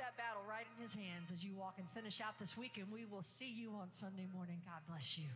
That battle right in His hands as you walk and finish out this week, and we will see you on Sunday morning. God bless you.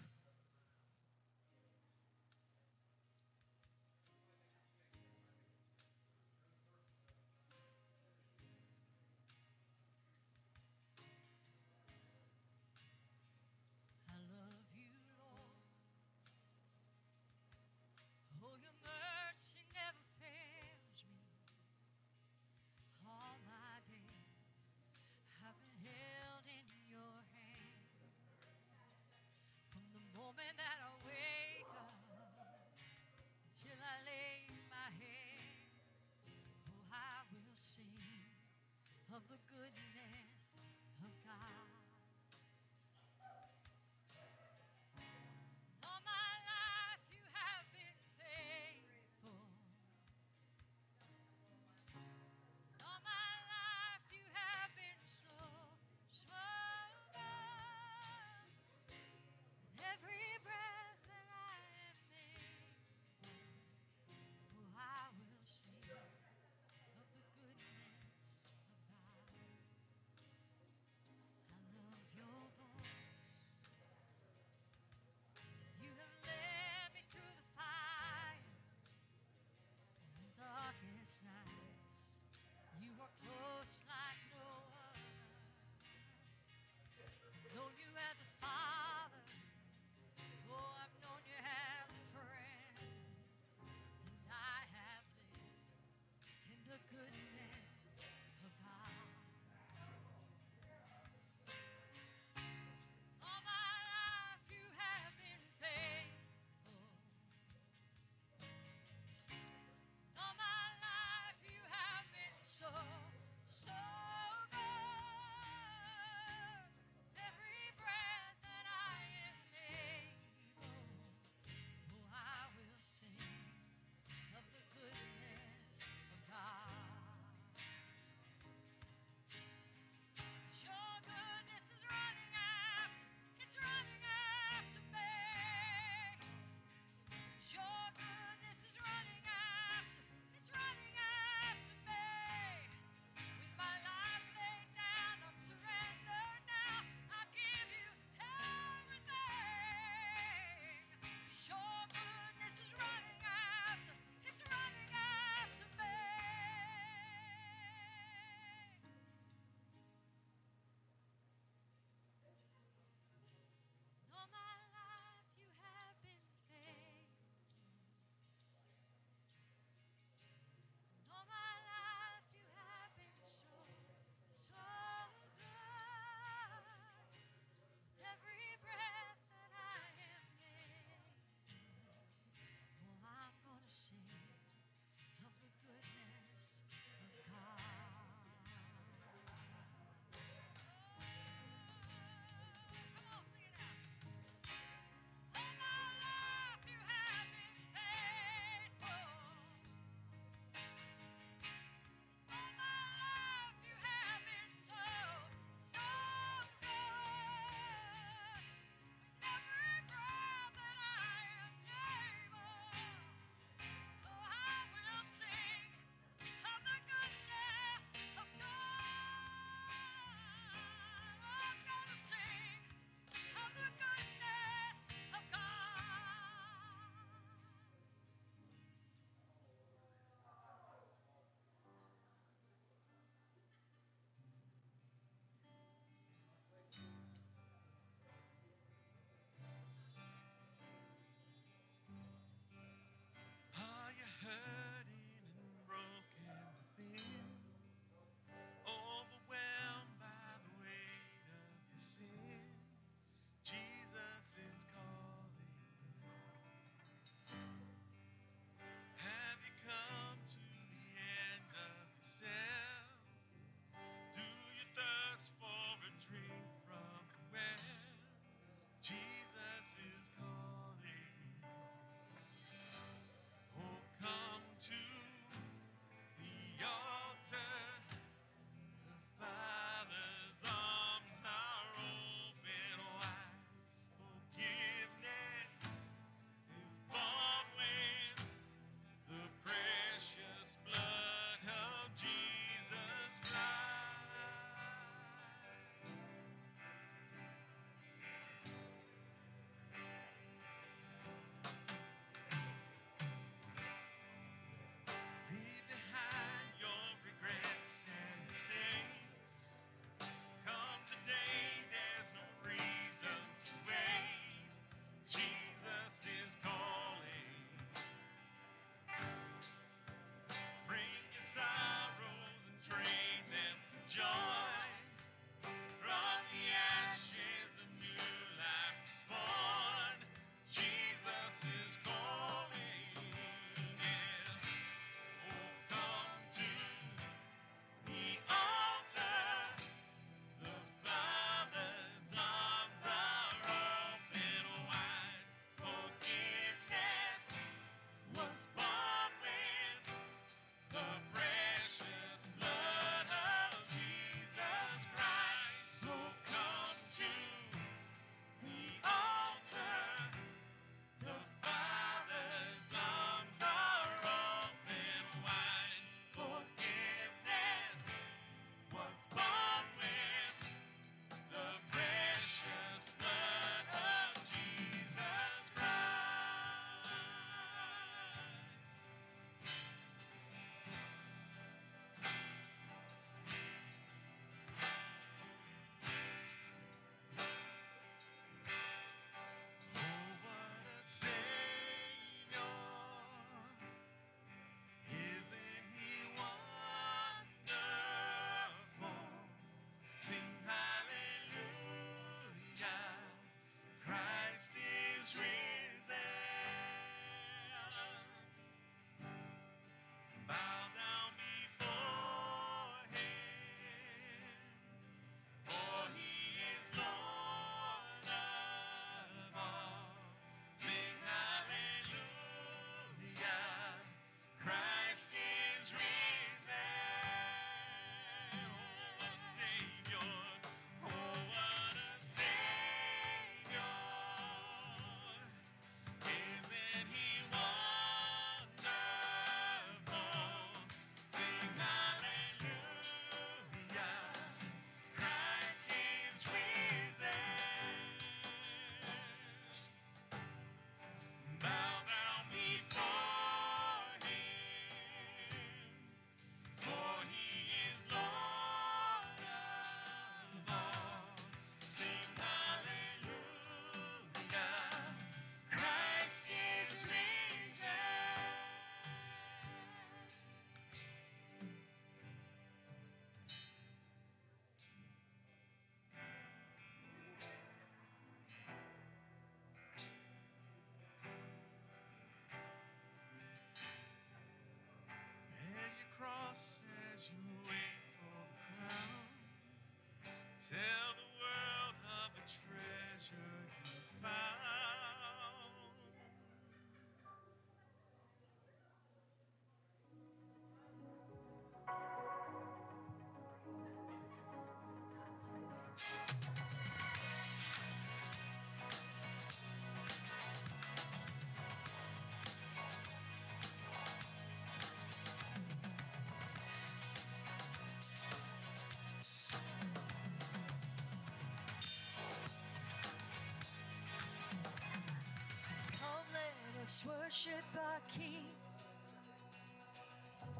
us worship our King.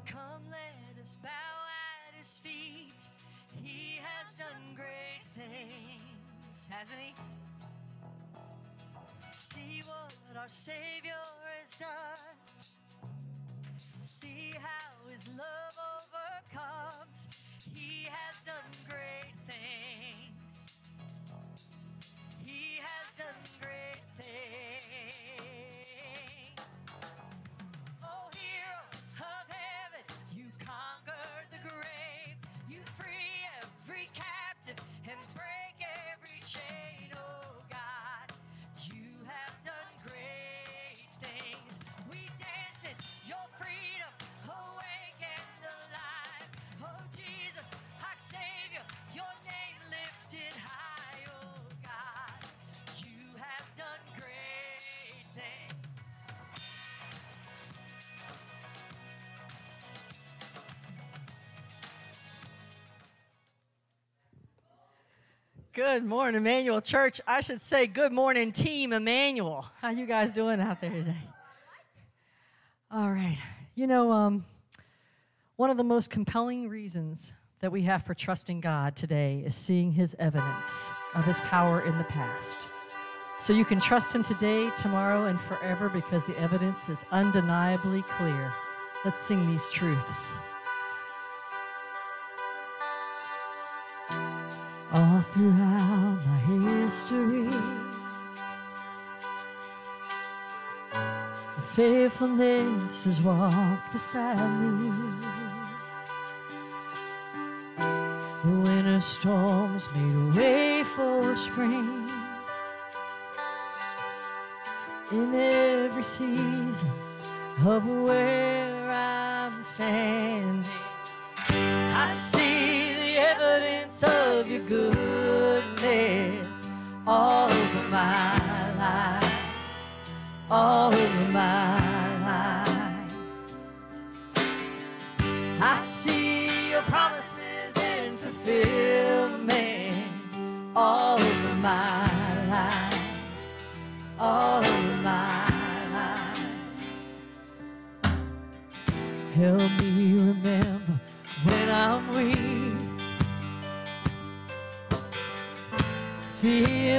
Come, let us bow at his feet. He has done great things, hasn't he? See what our Savior has done. See how his love overcomes. He has Good morning, Emmanuel Church. I should say good morning, Team Emmanuel. How you guys doing out there today? All right. You know, um, one of the most compelling reasons that we have for trusting God today is seeing His evidence of His power in the past. So you can trust Him today, tomorrow, and forever because the evidence is undeniably clear. Let's sing these truths. Throughout my history, faithfulness has walked beside me. The winter storms made a way for spring. In every season of where I'm standing, I see the evidence of your all over my life all over my life. I see your promises in fulfillment all over my life, all over my life. Help me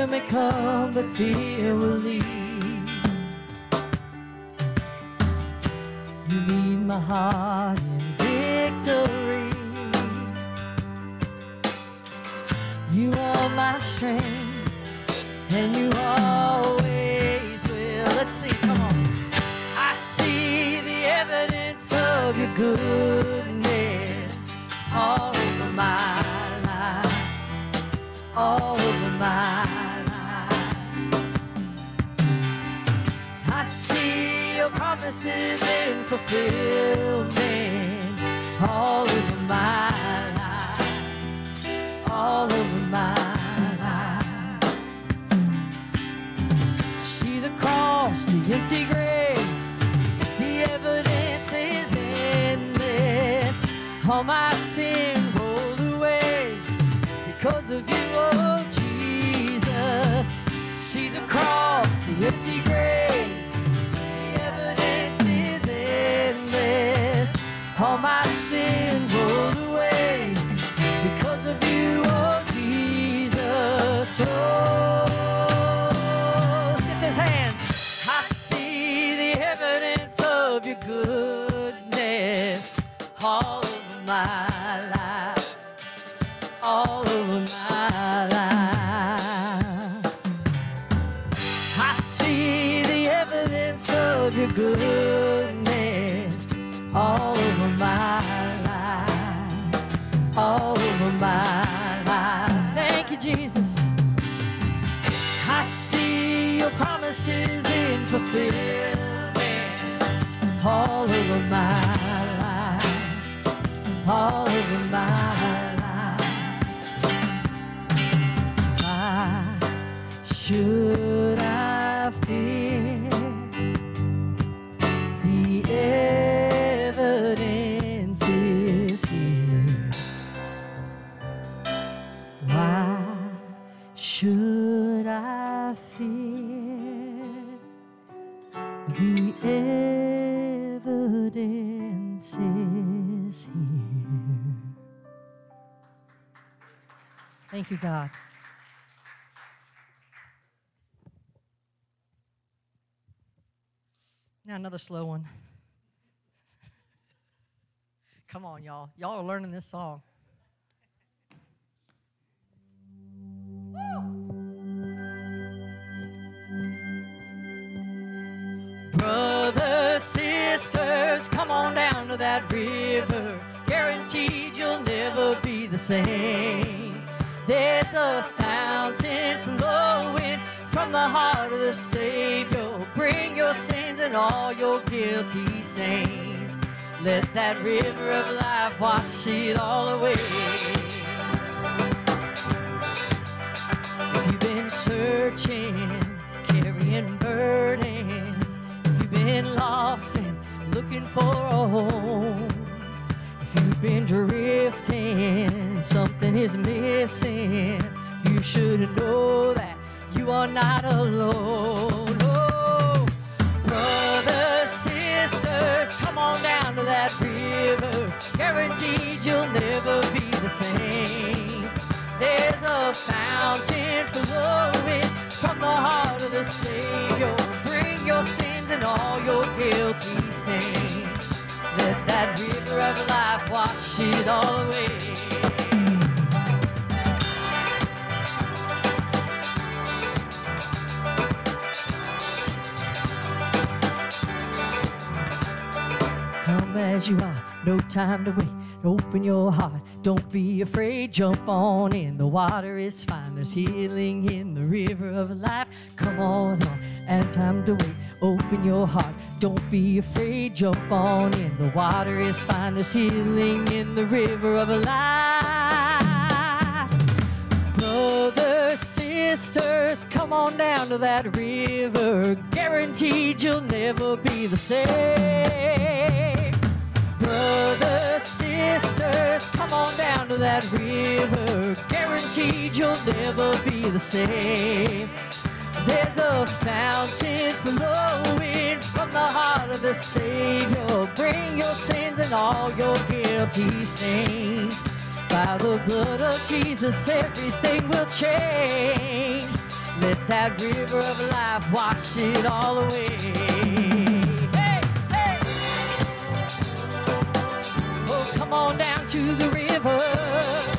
May come, but fear will leave. You lead my heart in victory. You are my strength, and you fulfillment all over my life, all over my life. See the cross, the empty grave, the evidence is endless. All my sin rolled away because of you, oh Jesus. See the cross, the empty grave, promises in fulfillment all over my life, all over my life. Why should Thank you, God. Now, another slow one. Come on, y'all. Y'all are learning this song. Brothers, sisters, come on down to that river. Guaranteed you'll never be the same. There's a fountain flowing from the heart of the Savior. Bring your sins and all your guilty stains. Let that river of life wash it all away. If you've been searching, carrying burdens, if you've been lost and looking for a home, been drifting, something is missing. You should know that you are not alone. Oh, brothers, sisters, come on down to that river. Guaranteed you'll never be the same. There's a fountain flowing from the heart of the Savior. Bring your sins and all your guilty stains. Let that river of life wash it all away. Come as you are, no time to wait. Open your heart, don't be afraid. Jump on in, the water is fine. There's healing in the river of life. Come on on, time to wait. Open your heart, don't be afraid. Jump on in, the water is fine. There's healing in the river of life. Brothers, sisters, come on down to that river. Guaranteed you'll never be the same. Brothers, sisters, come on down to that river. Guaranteed you'll never be the same. There's a fountain flowing from the heart of the Savior. Bring your sins and all your guilty stains. By the blood of Jesus, everything will change. Let that river of life wash it all away. Hey, hey. Oh, come on down to the river.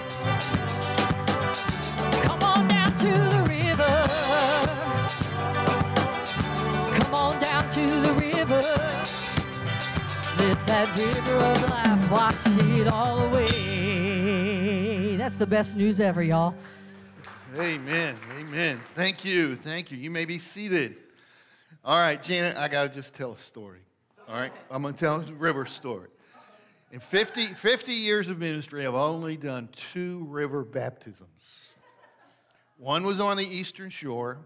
Let that river of life wash it all away. That's the best news ever, y'all. Amen. Amen. Thank you. Thank you. You may be seated. All right, Janet, I got to just tell a story. All right, I'm going to tell a river story. In 50, 50 years of ministry, I've only done two river baptisms. One was on the eastern shore,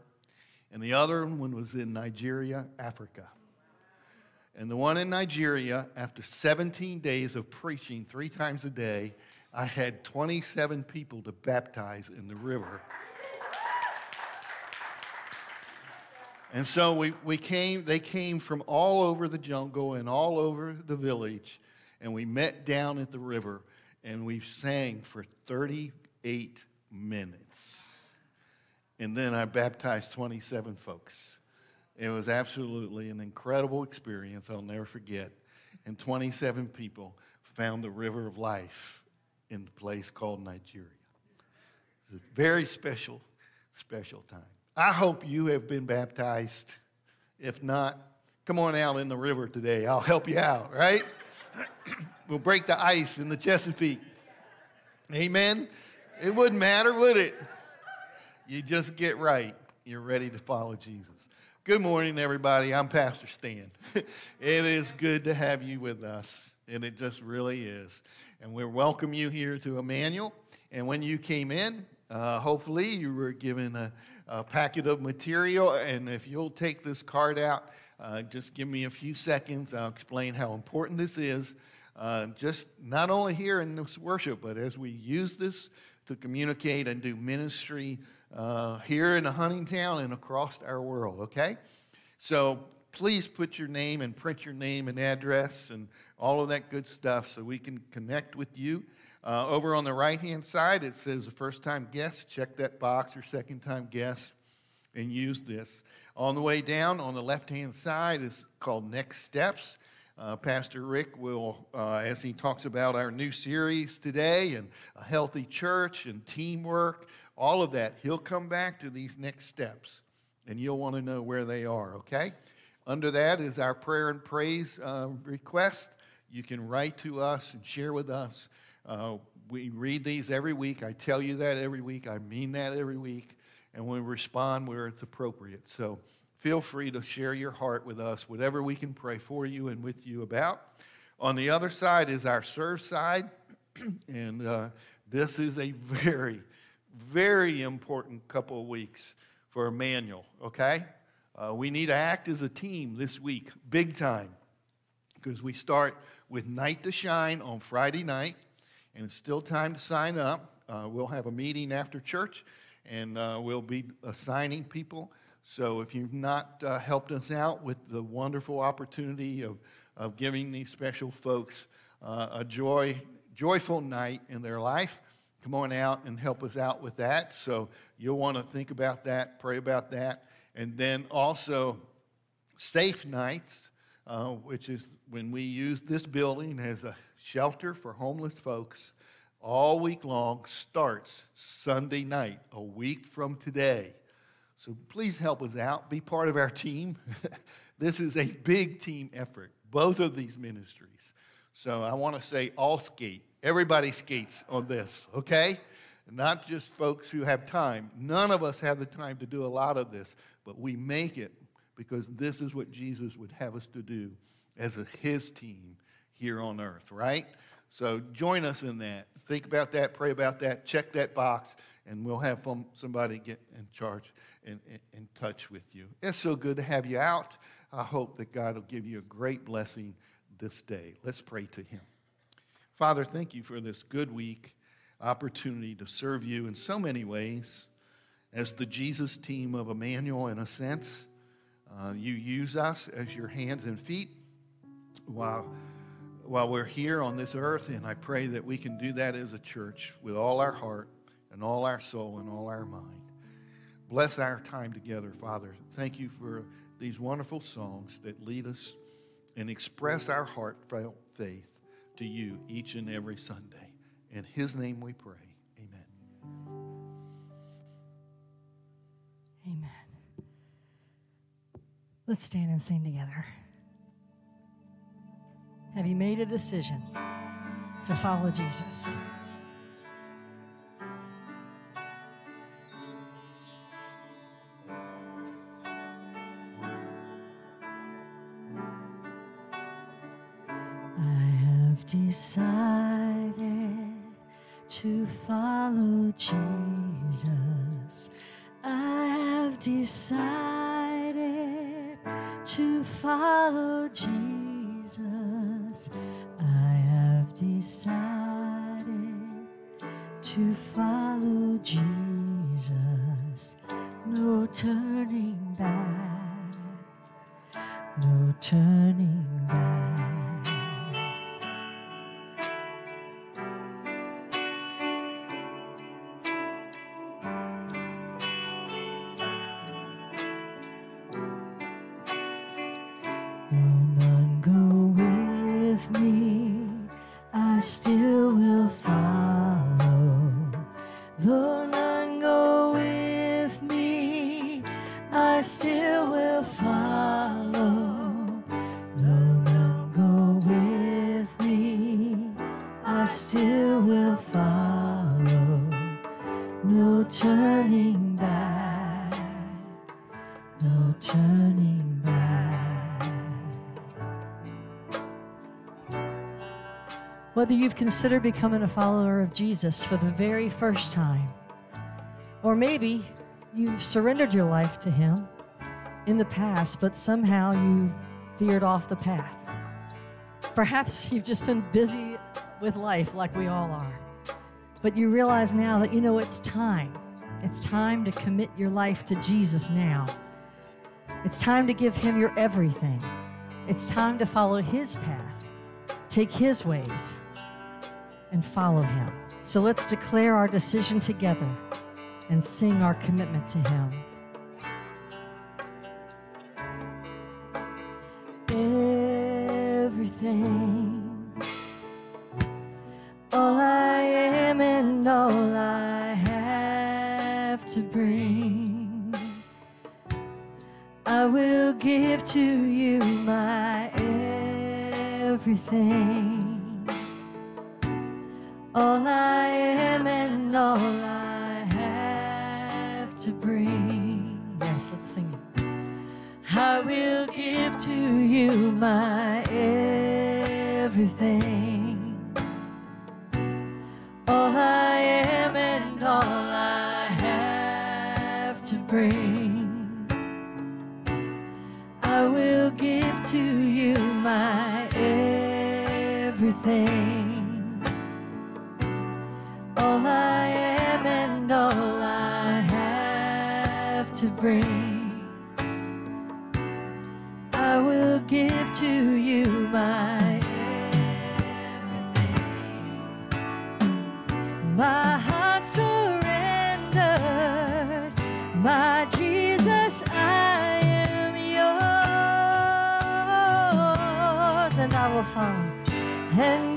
and the other one was in Nigeria, Africa. And the one in Nigeria, after 17 days of preaching three times a day, I had 27 people to baptize in the river. And so we, we came, they came from all over the jungle and all over the village, and we met down at the river and we sang for 38 minutes. And then I baptized 27 folks. It was absolutely an incredible experience I'll never forget. And 27 people found the river of life in a place called Nigeria. It was a very special, special time. I hope you have been baptized. If not, come on out in the river today. I'll help you out, right? we'll break the ice in the Chesapeake. Amen? It wouldn't matter, would it? You just get right. You're ready to follow Jesus. Good morning, everybody. I'm Pastor Stan. it is good to have you with us, and it just really is. And we welcome you here to Emmanuel. And when you came in, uh, hopefully you were given a, a, packet of material. And if you'll take this card out, uh, just give me a few seconds. I'll explain how important this is. Uh, just not only here in this worship, but as we use this to communicate and do ministry uh, here in Huntingtown and across our world, okay? So please put your name and print your name and address and all of that good stuff so we can connect with you. Uh, over on the right hand side, it says the first time guest. Check that box or second time guest and use this. On the way down, on the left hand side, is called Next Steps. Uh, Pastor Rick will, uh, as he talks about our new series today and a healthy church and teamwork, all of that, he'll come back to these next steps and you'll want to know where they are, okay? Under that is our prayer and praise uh, request. You can write to us and share with us. Uh, we read these every week. I tell you that every week. I mean that every week. And we respond where it's appropriate. So feel free to share your heart with us, whatever we can pray for you and with you about. On the other side is our serve side. and uh, this is a very, very important couple of weeks for Emmanuel, okay? Uh, we need to act as a team this week, big time, because we start with Night to Shine on Friday night, and it's still time to sign up. Uh, we'll have a meeting after church, and uh, we'll be assigning people. So if you've not uh, helped us out with the wonderful opportunity of, of giving these special folks uh, a joy, joyful night in their life. Come on out and help us out with that. So you'll want to think about that, pray about that. And then also, safe nights, uh, which is when we use this building as a shelter for homeless folks all week long, starts Sunday night, a week from today. So please help us out, be part of our team. this is a big team effort, both of these ministries. So I want to say all skate. Everybody skates on this, okay? Not just folks who have time. None of us have the time to do a lot of this, but we make it because this is what Jesus would have us to do as a, his team here on earth, right? So join us in that. Think about that, pray about that, check that box, and we'll have somebody get in charge and in, in touch with you. It's so good to have you out. I hope that God will give you a great blessing this day. Let's pray to Him. Father, thank you for this good week opportunity to serve you in so many ways as the Jesus team of Emmanuel, in a sense. Uh, you use us as your hands and feet while, while we're here on this earth, and I pray that we can do that as a church with all our heart and all our soul and all our mind. Bless our time together, Father. Thank you for these wonderful songs that lead us and express our heartfelt faith to you each and every Sunday. In His name we pray. Amen. Amen. Let's stand and sing together. Have you made a decision to follow Jesus? Decided to follow Jesus. I have decided to follow Jesus. I have decided to follow you've considered becoming a follower of Jesus for the very first time, or maybe you've surrendered your life to Him in the past, but somehow you veered off the path. Perhaps you've just been busy with life like we all are. But you realize now that, you know, it's time. It's time to commit your life to Jesus now. It's time to give Him your everything. It's time to follow His path, take His ways, and follow him. So let's declare our decision together and sing our commitment to him. Everything, all I am and all I have to bring, I will give to you my everything all I am and all I have to bring. Yes, let's sing it. I will give to you my everything. All I am and all I have to bring. I will give to you my everything all I am and all I have to bring. I will give to you my everything. My heart surrendered, my Jesus, I am yours, and I will follow, and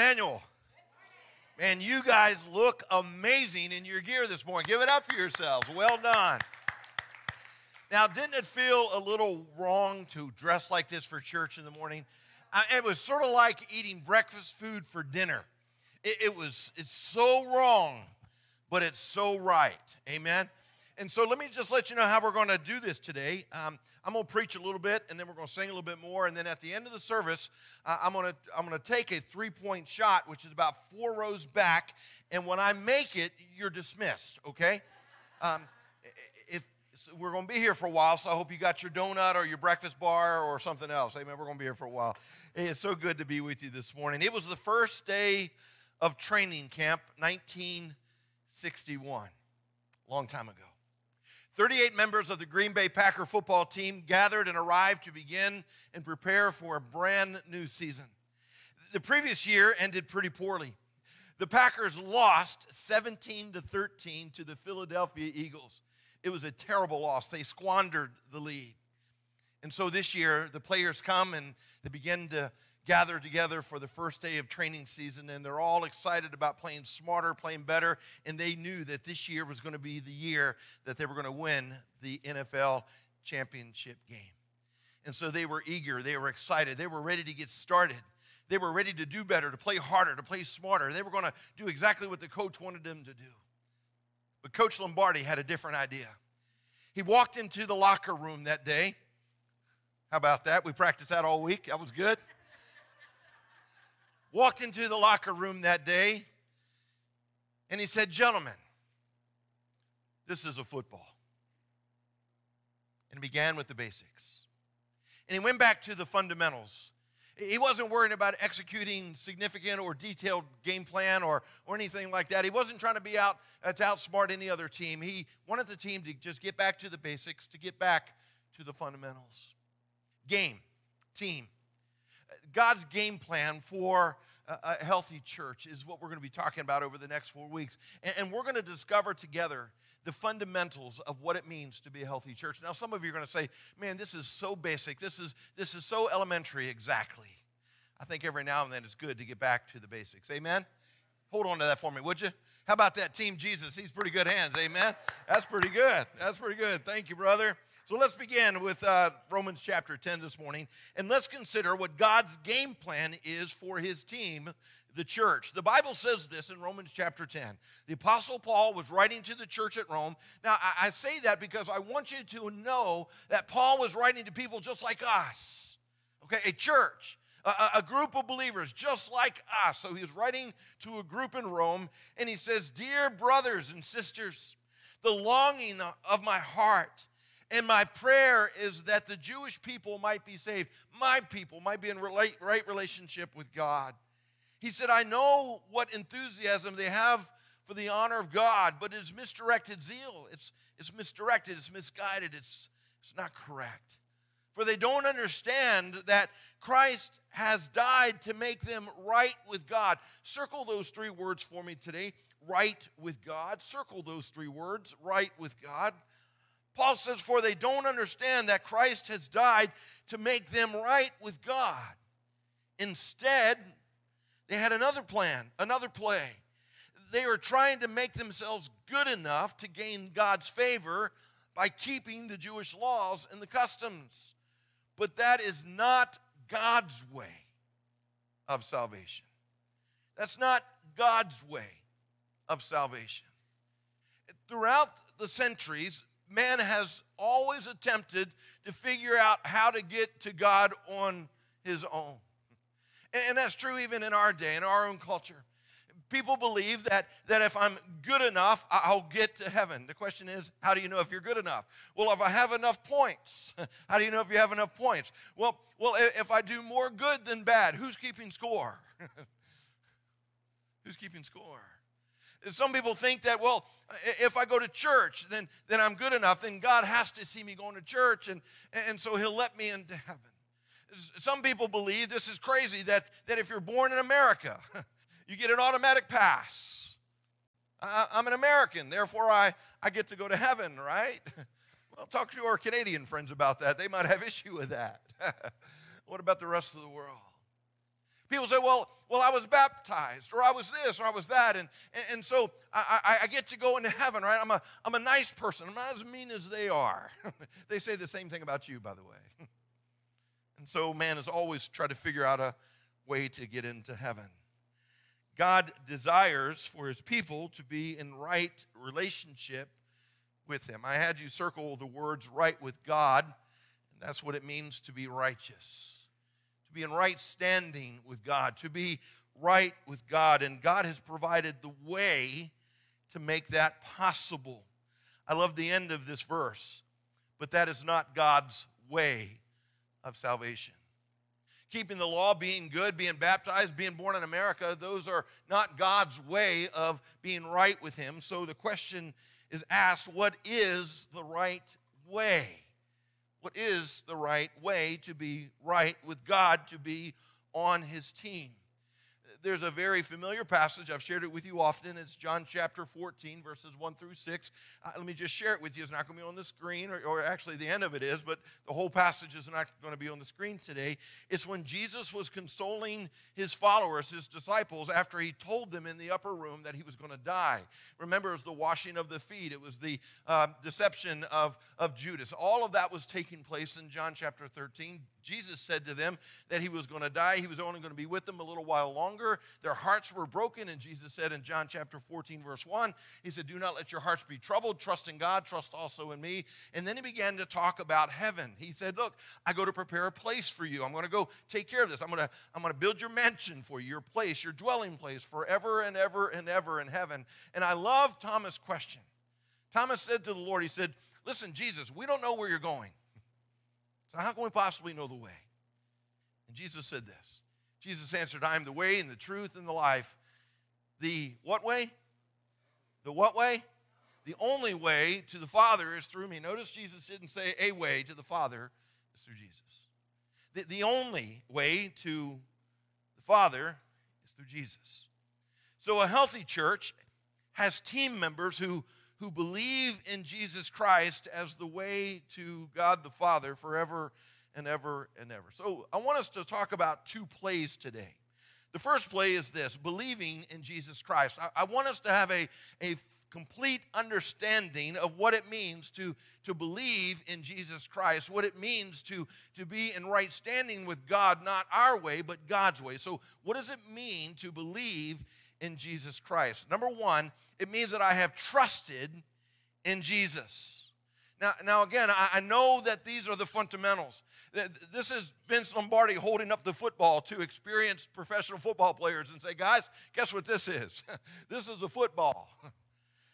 Emmanuel. Man, you guys look amazing in your gear this morning. Give it up for yourselves. Well done. Now, didn't it feel a little wrong to dress like this for church in the morning? I, it was sort of like eating breakfast food for dinner. It, it was, it's so wrong, but it's so right. Amen. And so let me just let you know how we're going to do this today. Um, I'm going to preach a little bit, and then we're going to sing a little bit more, and then at the end of the service, uh, I'm going to I'm going to take a three point shot, which is about four rows back, and when I make it, you're dismissed. Okay? Um, if so we're going to be here for a while, so I hope you got your donut or your breakfast bar or something else. Amen. We're going to be here for a while. It's so good to be with you this morning. It was the first day of training camp, 1961, long time ago. 38 members of the Green Bay Packer football team gathered and arrived to begin and prepare for a brand new season. The previous year ended pretty poorly. The Packers lost 17 to 13 to the Philadelphia Eagles. It was a terrible loss. They squandered the lead. And so this year, the players come and they begin to gather together for the first day of training season, and they're all excited about playing smarter, playing better, and they knew that this year was going to be the year that they were going to win the NFL championship game. And so they were eager, they were excited, they were ready to get started. They were ready to do better, to play harder, to play smarter. They were going to do exactly what the coach wanted them to do. But Coach Lombardi had a different idea. He walked into the locker room that day. How about that? We practiced that all week. That was good. Walked into the locker room that day and he said, Gentlemen, this is a football. And he began with the basics. And he went back to the fundamentals. He wasn't worried about executing significant or detailed game plan or, or anything like that. He wasn't trying to be out uh, to outsmart any other team. He wanted the team to just get back to the basics, to get back to the fundamentals. Game, team. God's game plan for a, healthy church is what we're going to be talking about over the next four weeks. And, and we're going to discover together the fundamentals of what it means to be a healthy church. Now, some of you are going to say, man, this is so basic. This is, this is so elementary. Exactly. I think every now and then it's good to get back to the basics. Amen? Hold on to that for me, would you? How about that team Jesus? He's pretty good hands. Amen? That's pretty good. That's pretty good. Thank you, brother. So let's begin with uh, Romans chapter 10 this morning, and let's consider what God's game plan is for his team, the church. The Bible says this in Romans chapter 10. The Apostle Paul was writing to the church at Rome. Now, I, I say that because I want you to know that Paul was writing to people just like us, okay, a church. A, a, group of believers just like us. So he's writing to a group in Rome, and he says, Dear brothers and sisters, the longing of my heart and my prayer is that the Jewish people might be saved. My people might be in right relationship with God. He said, I know what enthusiasm they have for the honor of God, but it's misdirected zeal. It's, it's misdirected, it's misguided, it's, it's not correct. For they don't understand that Christ has died to make them right with God. Circle those three words for me today right with God. Circle those three words right with God. Paul says, For they don't understand that Christ has died to make them right with God. Instead, they had another plan, another play. They were trying to make themselves good enough to gain God's favor by keeping the Jewish laws and the customs. But that is not God's way of salvation. That's not God's way of salvation. Throughout the centuries, man has always attempted to figure out how to get to God on his own. And that's true even in our day, in our own culture. People believe that, that if I'm good enough, I'll get to heaven. The question is, how do you know if you're good enough? Well, if I have enough points, how do you know if you have enough points? Well, well if I do more good than bad, who's keeping score? who's keeping score? Some people think that, well, if I go to church, then, then I'm good enough. Then God has to see me going to church, and, and so He'll let me into heaven. Some people believe this is crazy that, that if you're born in America, you get an automatic pass. I, am an American, therefore I, I get to go to heaven, right? Well, talk to our Canadian friends about that. They might have issue with that. what about the rest of the world? People say, well, well, I was baptized, or I was this, or I was that, and, and, and so I, I, get to go into heaven, right? I'm a, I'm a nice person. I'm not as mean as they are. they say the same thing about you, by the way. And so man has always tried to figure out a way to get into heaven. God desires for his people to be in right relationship with him. I had you circle the words right with God, and that's what it means to be righteous. To be in right standing with God, to be right with God. And God has provided the way to make that possible. I love the end of this verse, but that is not God's way of salvation. Keeping the law, being good, being baptized, being born in America, those are not God's way of being right with Him. So the question is asked what is the right way? What is the right way to be right with God, to be on His team? There's a very familiar passage. I've shared it with you often. It's John chapter 14, verses 1 through 6. Uh, let me just share it with you. It's not going to be on the screen, or, or, actually, the end of it is, but the whole passage is not going to be on the screen today. It's when Jesus was consoling his followers, his disciples, after he told them in the upper room that he was going to die. Remember, it was the washing of the feet, it was the uh, deception of, of Judas. All of that was taking place in John chapter 13. Jesus said to them that he was going to die. He was only going to be with them a little while longer. Their hearts were broken. And Jesus said in John chapter 14, verse 1, He said, Do not let your hearts be troubled. Trust in God. Trust also in me. And then he began to talk about heaven. He said, Look, I go to prepare a place for you. I'm going to go take care of this. I'm going to, I'm going to build your mansion for you, your place, your dwelling place forever and ever and ever in heaven. And I love Thomas' question. Thomas said to the Lord, He said, Listen, Jesus, we don't know where you're going. So, how can we possibly know the way? And Jesus said this Jesus answered, I am the way and the truth and the life. The what way? The what way? The only way to the Father is through me. Notice Jesus didn't say a way to the Father, it's through Jesus. The, the only way to the Father is through Jesus. So a healthy church has team members who who believe in Jesus Christ as the way to God the Father forever and ever and ever. So I want us to talk about two plays today. The first play is this believing in Jesus Christ. I, I want us to have a, a complete understanding of what it means to, to believe in Jesus Christ, what it means to, to be in right standing with God, not our way, but God's way. So, what does it mean to believe in Jesus Christ? Number one, it means that I have trusted in Jesus. Now, now again, I, I know that these are the fundamentals. This is Vince Lombardi holding up the football to experienced professional football players and say, guys, guess what this is? this is a football.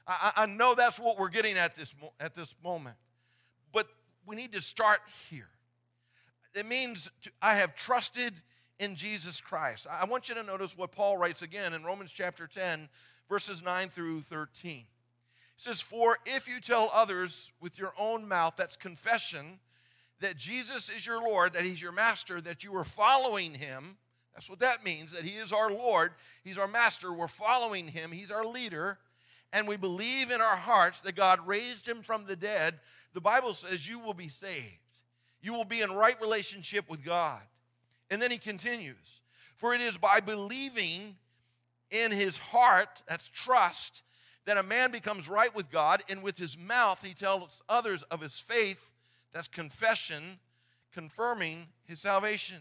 I, I know that's what we're getting at this, at this moment. But we need to start here. It means to, I have trusted in Jesus Christ. I want you to notice what Paul writes again in Romans chapter 10, verses 9 through 13. He says, For if you tell others with your own mouth, that's confession, that Jesus is your Lord, that He's your master, that you are following Him. That's what that means, that He is our Lord, He's our master, we're following Him, He's our leader, and we believe in our hearts that God raised Him from the dead. The Bible says you will be saved. You will be in right relationship with God. And then He continues, For it is by believing in His heart, that's trust, that a man becomes right with God, and with his mouth he tells others of his faith that's confession, confirming his salvation.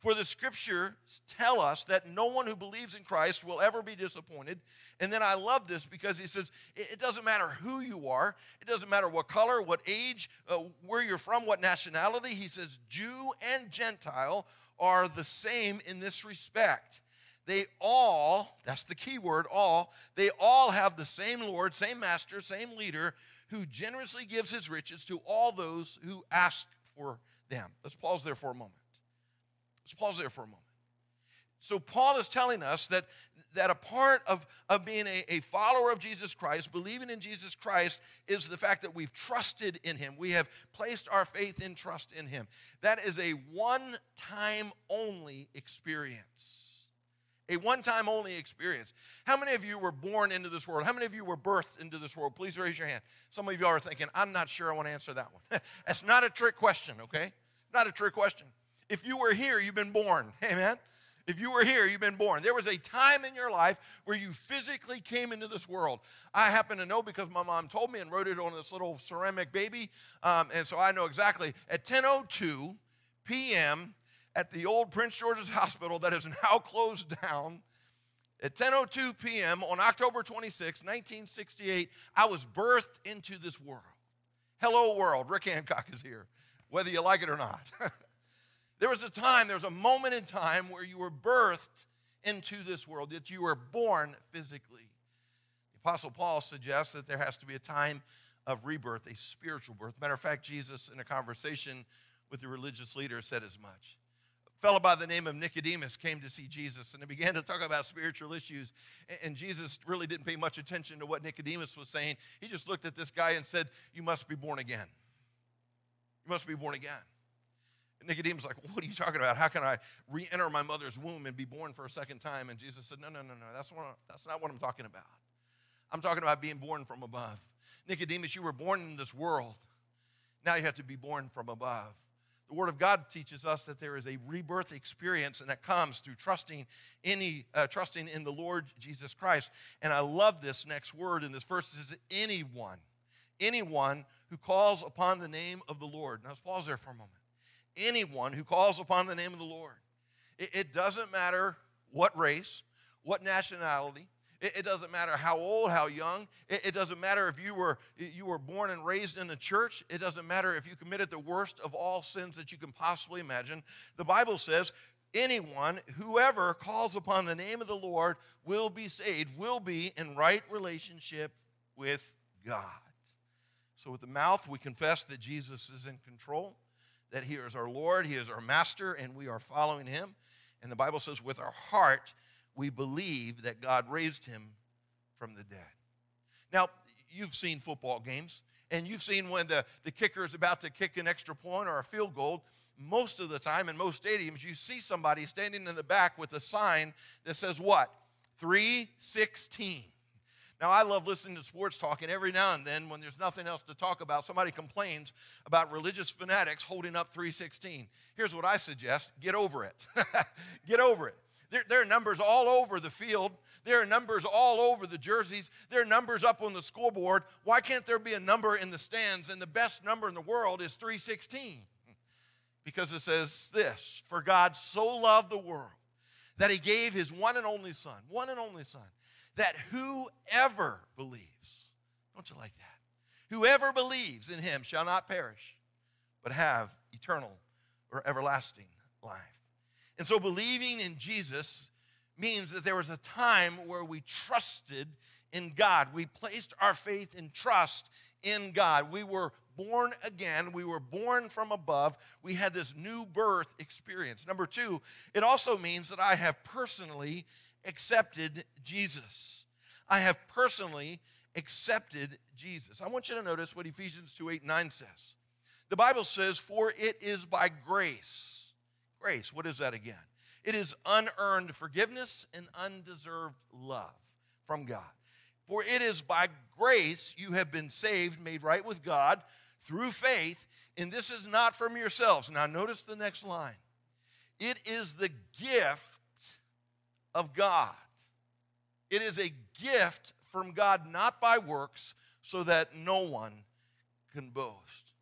For the scriptures tell us that no one who believes in Christ will ever be disappointed. And then I love this because he says it doesn't matter who you are, it doesn't matter what color, what age, uh, where you're from, what nationality. He says Jew and Gentile are the same in this respect. They all, that's the key word, all, they all have the same Lord, same master, same leader who generously gives his riches to all those who ask for them. Let's pause there for a moment. Let's pause there for a moment. So, Paul is telling us that, that a part of, of being a, a follower of Jesus Christ, believing in Jesus Christ, is the fact that we've trusted in him. We have placed our faith in trust in him. That is a one time only experience a one time only experience. How many of you were born into this world? How many of you were birthed into this world? Please raise your hand. Some of you are thinking, I'm not sure I want to answer that one. That's not a trick question, okay? Not a trick question. If you were here, you've been born. Amen? If you were here, you've been born. There was a time in your life where you physically came into this world. I happen to know because my mom told me and wrote it on this little ceramic baby. Um, and so I know exactly. At 10.02 p.m., at the old Prince George's Hospital that is now closed down. At 10:02 p.m. on October 26, 1968, I was birthed into this world. Hello world, Rick Hancock is here, whether you like it or not. there was a time, there was a moment in time where you were birthed into this world, that you were born physically. The Apostle Paul suggests that there has to be a time of rebirth, a spiritual birth. Matter of fact, Jesus, in a conversation with the religious leader, said as much A fellow by the name of Nicodemus came to see Jesus and they began to talk about spiritual issues. And Jesus really didn't pay much attention to what Nicodemus was saying. He just looked at this guy and said, You must be born again. You must be born again. Nicodemus like, What are you talking about? How can I re enter my mother's womb and be born for a second time? And Jesus said, No, no, no, no. That's, what, that's not what I'm talking about. I'm talking about being born from above. Nicodemus, you were born in this world. Now you have to be born from above. The Word of God teaches us that there is a rebirth experience, and that comes through trusting, any, uh, trusting in the Lord Jesus Christ. And I love this next word in this verse. is anyone, anyone who calls upon the name of the Lord. Now let's pause there for a moment. Anyone who calls upon the name of the Lord. It, it doesn't matter what race, what nationality, it, it doesn't matter how old, how young. It, it doesn't matter if you were, you were born and raised in a church. It doesn't matter if you committed the worst of all sins that you can possibly imagine. The Bible says, anyone, whoever calls upon the name of the Lord will be saved, will be in right relationship with God. So, with the mouth, we confess that Jesus is in control, that He is our Lord, He is our Master, and we are following Him. And the Bible says, with our heart, we believe that God raised him from the dead. Now, you've seen football games, and you've seen when the, the kicker is about to kick an extra point or a field goal. Most of the time in most stadiums, you see somebody standing in the back with a sign that says what? 316. Now, I love listening to sports talk, and every now and then, when there's nothing else to talk about, somebody complains about religious fanatics holding up 316. Here's what I suggest get over it. get over it. There, there, are numbers all over the field. There are numbers all over the jerseys. There are numbers up on the scoreboard. Why can't there be a number in the stands? And the best number in the world is 316. Because it says this For God so loved the world that he gave his one and only Son, one and only Son, that whoever believes, don't you like that? Whoever believes in him shall not perish, but have eternal or everlasting life. And so believing in Jesus means that there was a time where we trusted in God. We placed our faith and trust in God. We were born again. We were born from above. We had this new birth experience. Number two, it also means that I have personally accepted Jesus. I have personally accepted Jesus. I want you to notice what Ephesians 2 8 9 says. The Bible says, For it is by grace. Grace, what is that again? It is unearned forgiveness and undeserved love from God. For it is by grace you have been saved, made right with God through faith, and this is not from yourselves. Now, notice the next line it is the gift of God. It is a gift from God, not by works, so that no one can boast.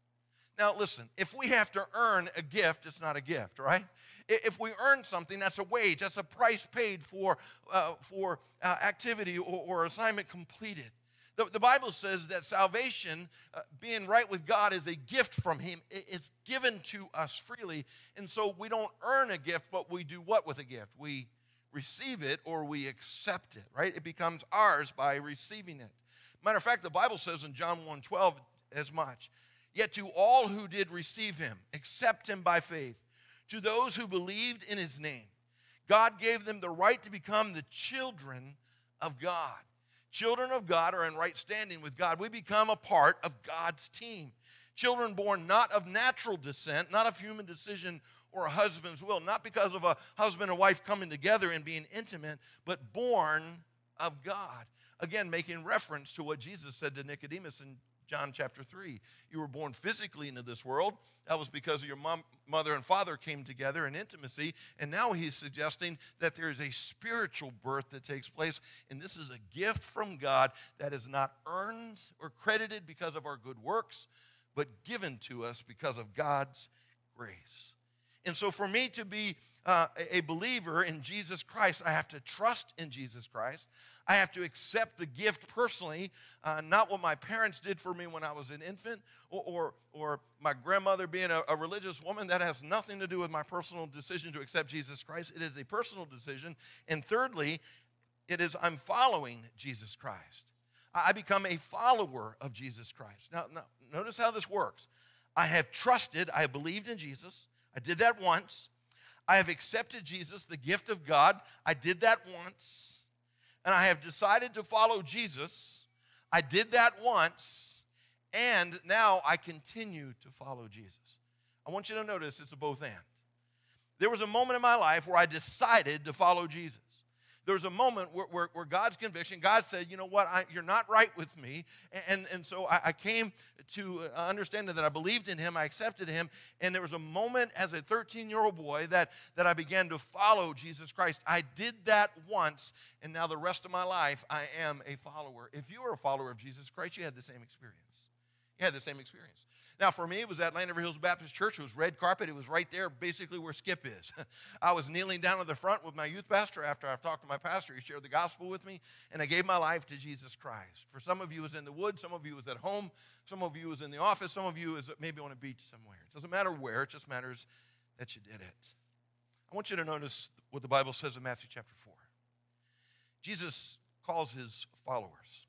Now, listen, if we have to earn a gift, it's not a gift, right? If we earn something, that's a wage, that's a price paid for, uh, for uh, activity or, or assignment completed. The, the Bible says that salvation, uh, being right with God, is a gift from Him. It's given to us freely. And so we don't earn a gift, but we do what with a gift? We receive it or we accept it, right? It becomes ours by receiving it. Matter of fact, the Bible says in John 1 12 as much. Yet to all who did receive him, accept him by faith, to those who believed in his name, God gave them the right to become the children of God. Children of God are in right standing with God. We become a part of God's team. Children born not of natural descent, not of human decision or a husband's will, not because of a husband and wife coming together and being intimate, but born of God. Again, making reference to what Jesus said to Nicodemus in John chapter 3. You were born physically into this world. That was because your mom, mother and father came together in intimacy. And now he's suggesting that there is a spiritual birth that takes place. And this is a gift from God that is not earned or credited because of our good works, but given to us because of God's grace. And so for me to be uh, a believer in Jesus Christ, I have to trust in Jesus Christ. I have to accept the gift personally, uh, not what my parents did for me when I was an infant or, or, or my grandmother being a, a, religious woman. That has nothing to do with my personal decision to accept Jesus Christ. It is a personal decision. And thirdly, it is I'm following Jesus Christ. I become a follower of Jesus Christ. Now, now notice how this works. I have trusted, I have believed in Jesus. I did that once. I have accepted Jesus, the gift of God. I did that once and I have decided to follow Jesus. I did that once, and now I continue to follow Jesus. I want you to notice it's a both and. There was a moment in my life where I decided to follow Jesus there was a moment where, where, where, God's conviction, God said, you know what, I, you're not right with me. And, and so I, I came to uh, understand that I believed in him, I accepted him. And there was a moment as a 13 year old boy that, that I began to follow Jesus Christ. I did that once, and now the rest of my life, I am a follower. If you are a follower of Jesus Christ, you had the same experience. You had the same experience. Now, for me, it was at Landover Hills Baptist Church. It was red carpet. It was right there, basically where Skip is. I was kneeling down at the front with my youth pastor after I've talked to my pastor. He shared the gospel with me, and I gave my life to Jesus Christ. For some of you, was in the woods. Some of you, was at home. Some of you, was in the office. Some of you, is maybe on a beach somewhere. It doesn't matter where. It just matters that you did it. I want you to notice what the Bible says in Matthew chapter 4. Jesus calls his followers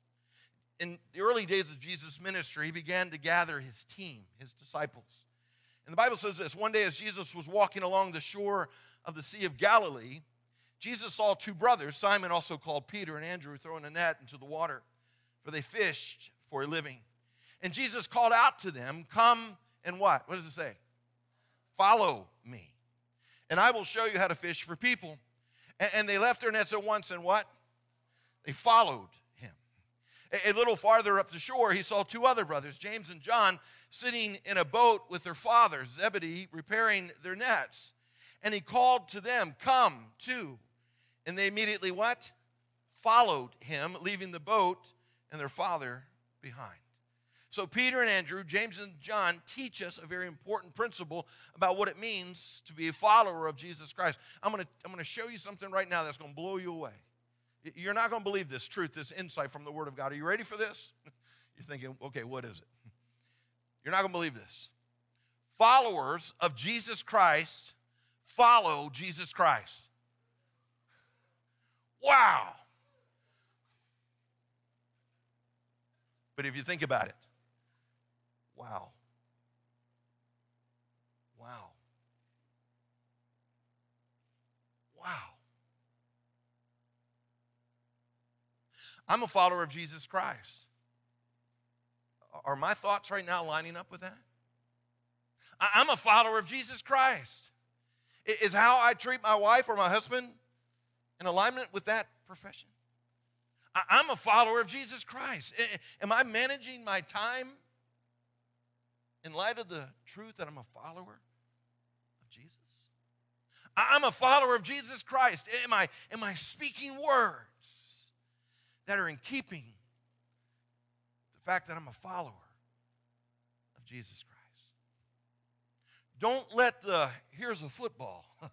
in the early days of Jesus' ministry, he began to gather his team, his disciples. And the Bible says this one day, as Jesus was walking along the shore of the Sea of Galilee, Jesus saw two brothers, Simon, also called Peter, and Andrew, throwing a net into the water, for they fished for a living. And Jesus called out to them, Come and what? What does it say? Follow me. And I will show you how to fish for people. And, they left their nets at once and what? They followed A, little farther up the shore, he saw two other brothers, James and John, sitting in a boat with their father, Zebedee, repairing their nets. And he called to them, Come too. And they immediately what? Followed him, leaving the boat and their father behind. So, Peter and Andrew, James and John teach us a very important principle about what it means to be a follower of Jesus Christ. I'm going to, I'm going to show you something right now that's going to blow you away. You're not going to believe this truth, this insight from the Word of God. Are you ready for this? You're thinking, okay, what is it? You're not going to believe this. Followers of Jesus Christ follow Jesus Christ. Wow. But if you think about it, Wow. Wow. I'm a follower of Jesus Christ. Are my thoughts right now lining up with that? I'm a follower of Jesus Christ. Is how I treat my wife or my husband in alignment with that profession? I'm a follower of Jesus Christ. Am I managing my time in light of the truth that I'm a follower of Jesus? I'm a follower of Jesus Christ. Am I, am I speaking words that are in keeping the fact that I'm a follower of Jesus Christ? Don't let the here's a football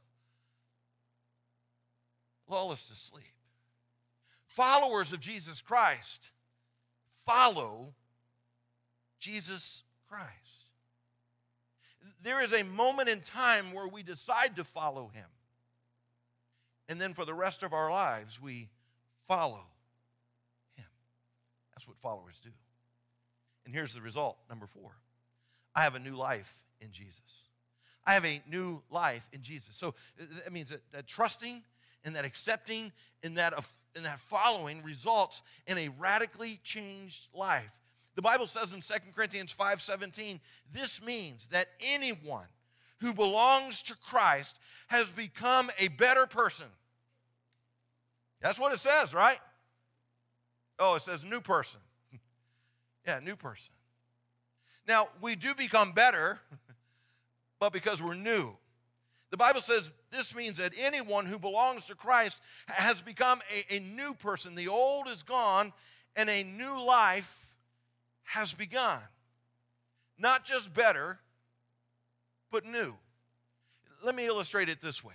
lull us to sleep. Followers of Jesus Christ follow Jesus Christ there is a moment in time where we decide to follow him. And then for the rest of our lives, we follow. That's what followers do. And here's the result number four I have a new life in Jesus. I have a new life in Jesus. So that means that, that trusting and that accepting and that, and that following results in a radically changed life. The Bible says in 2 Corinthians 5:17, this means that anyone who belongs to Christ has become a better person. That's what it says, right? Oh, it says new person. yeah, new person. Now, we do become better, but because we're new. The Bible says this means that anyone who belongs to Christ has become a, a new person. The old is gone, and a new life has begun. Not just better, but new. Let me illustrate it this way.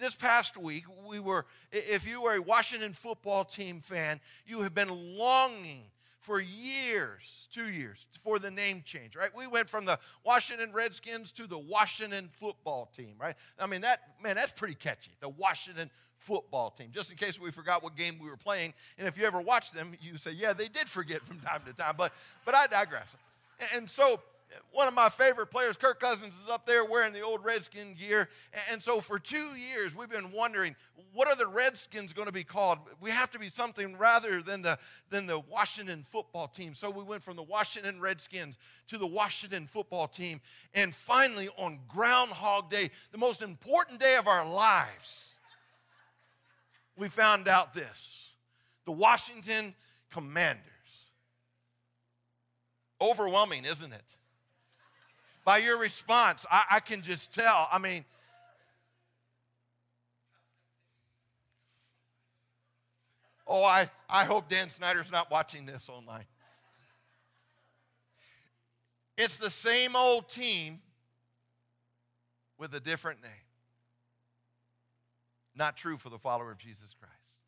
This past week, we were, if you were a Washington football team fan, you have been longing for years, two years, for the name change, right? We went from the Washington Redskins to the Washington football team, right? I mean, that, man, that's pretty catchy, the Washington football team, just in case we forgot what game we were playing. And if you ever watch them, you say, yeah, they did forget from time to time, but, but I digress. And so one of my favorite players, Kirk Cousins, is up there wearing the old Redskin gear. And so for two years, we've been wondering, what are the Redskins going to be called? We have to be something rather than the, than the Washington football team. So we went from the Washington Redskins to the Washington football team. And finally, on Groundhog Day, the most important day of our lives, we found out this the Washington Commanders. Overwhelming, isn't it? By your response, I, I can just tell. I mean, oh, I, I hope Dan Snyder's not watching this online. It's the same old team with a different name. Not true for the follower of Jesus Christ.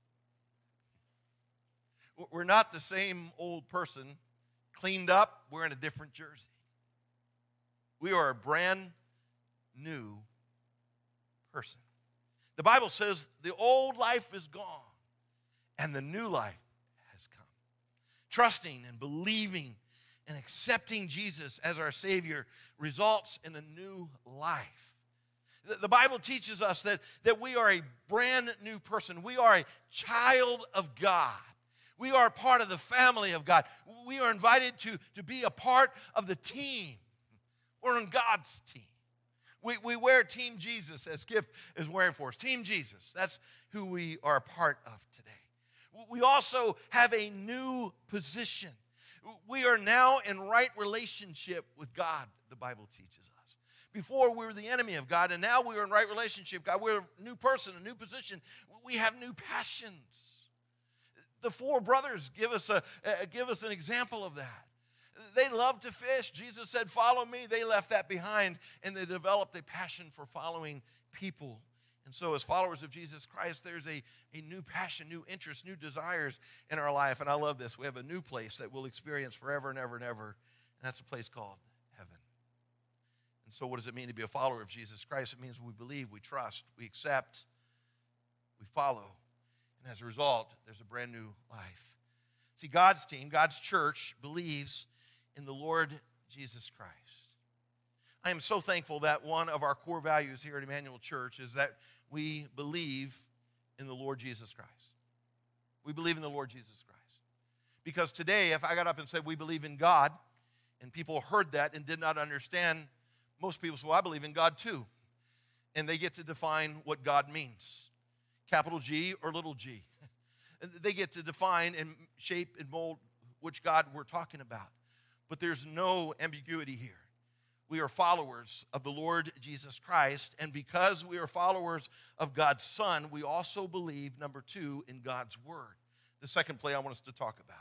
We're not the same old person cleaned up, we're in a different jersey. We are a brand new person. The Bible says the old life is gone and the new life has come. Trusting and believing and accepting Jesus as our Savior results in a new life. The Bible teaches us that, that we are a brand new person. We are a child of God. We are part of the family of God. We are invited to, to be a part of the team we're on God's team. We, we wear Team Jesus, as Skip is wearing for us. Team Jesus. That's who we are a part of today. We also have a new position. We are now in right relationship with God, the Bible teaches us. Before we were the enemy of God, and now we are in right relationship. God, we're a new person, a new position. We have new passions. The four brothers give us, a, give us an example of that. They loved to fish. Jesus said, Follow me. They left that behind and they developed a passion for following people. And so, as followers of Jesus Christ, there's a, a new passion, new interest, new desires in our life. And I love this. We have a new place that we'll experience forever and ever and ever. And that's a place called heaven. And so, what does it mean to be a follower of Jesus Christ? It means we believe, we trust, we accept, we follow. And as a result, there's a brand new life. See, God's team, God's church believes in the Lord Jesus Christ. I am so thankful that one of our core values here at Emmanuel Church is that we believe in the Lord Jesus Christ. We believe in the Lord Jesus Christ. Because today, if I got up and said we believe in God, and people heard that and did not understand, most people say, well, I believe in God too. And they get to define what God means capital G or little g. They get to define and shape and mold which God we're talking about. But there's no ambiguity here. We are followers of the Lord Jesus Christ, and because we are followers of God's Son, we also believe, number two, in God's Word. The second play I want us to talk about.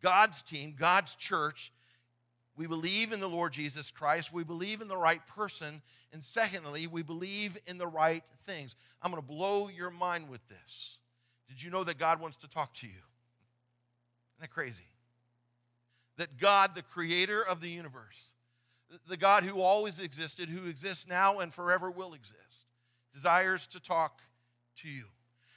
God's team, God's church, we believe in the Lord Jesus Christ. We believe in the right person. And secondly, we believe in the right things. I'm going to blow your mind with this. Did you know that God wants to talk to you? Isn't that crazy? That God, the creator of the universe, the God who always existed, who exists now and forever will exist, desires to talk to you.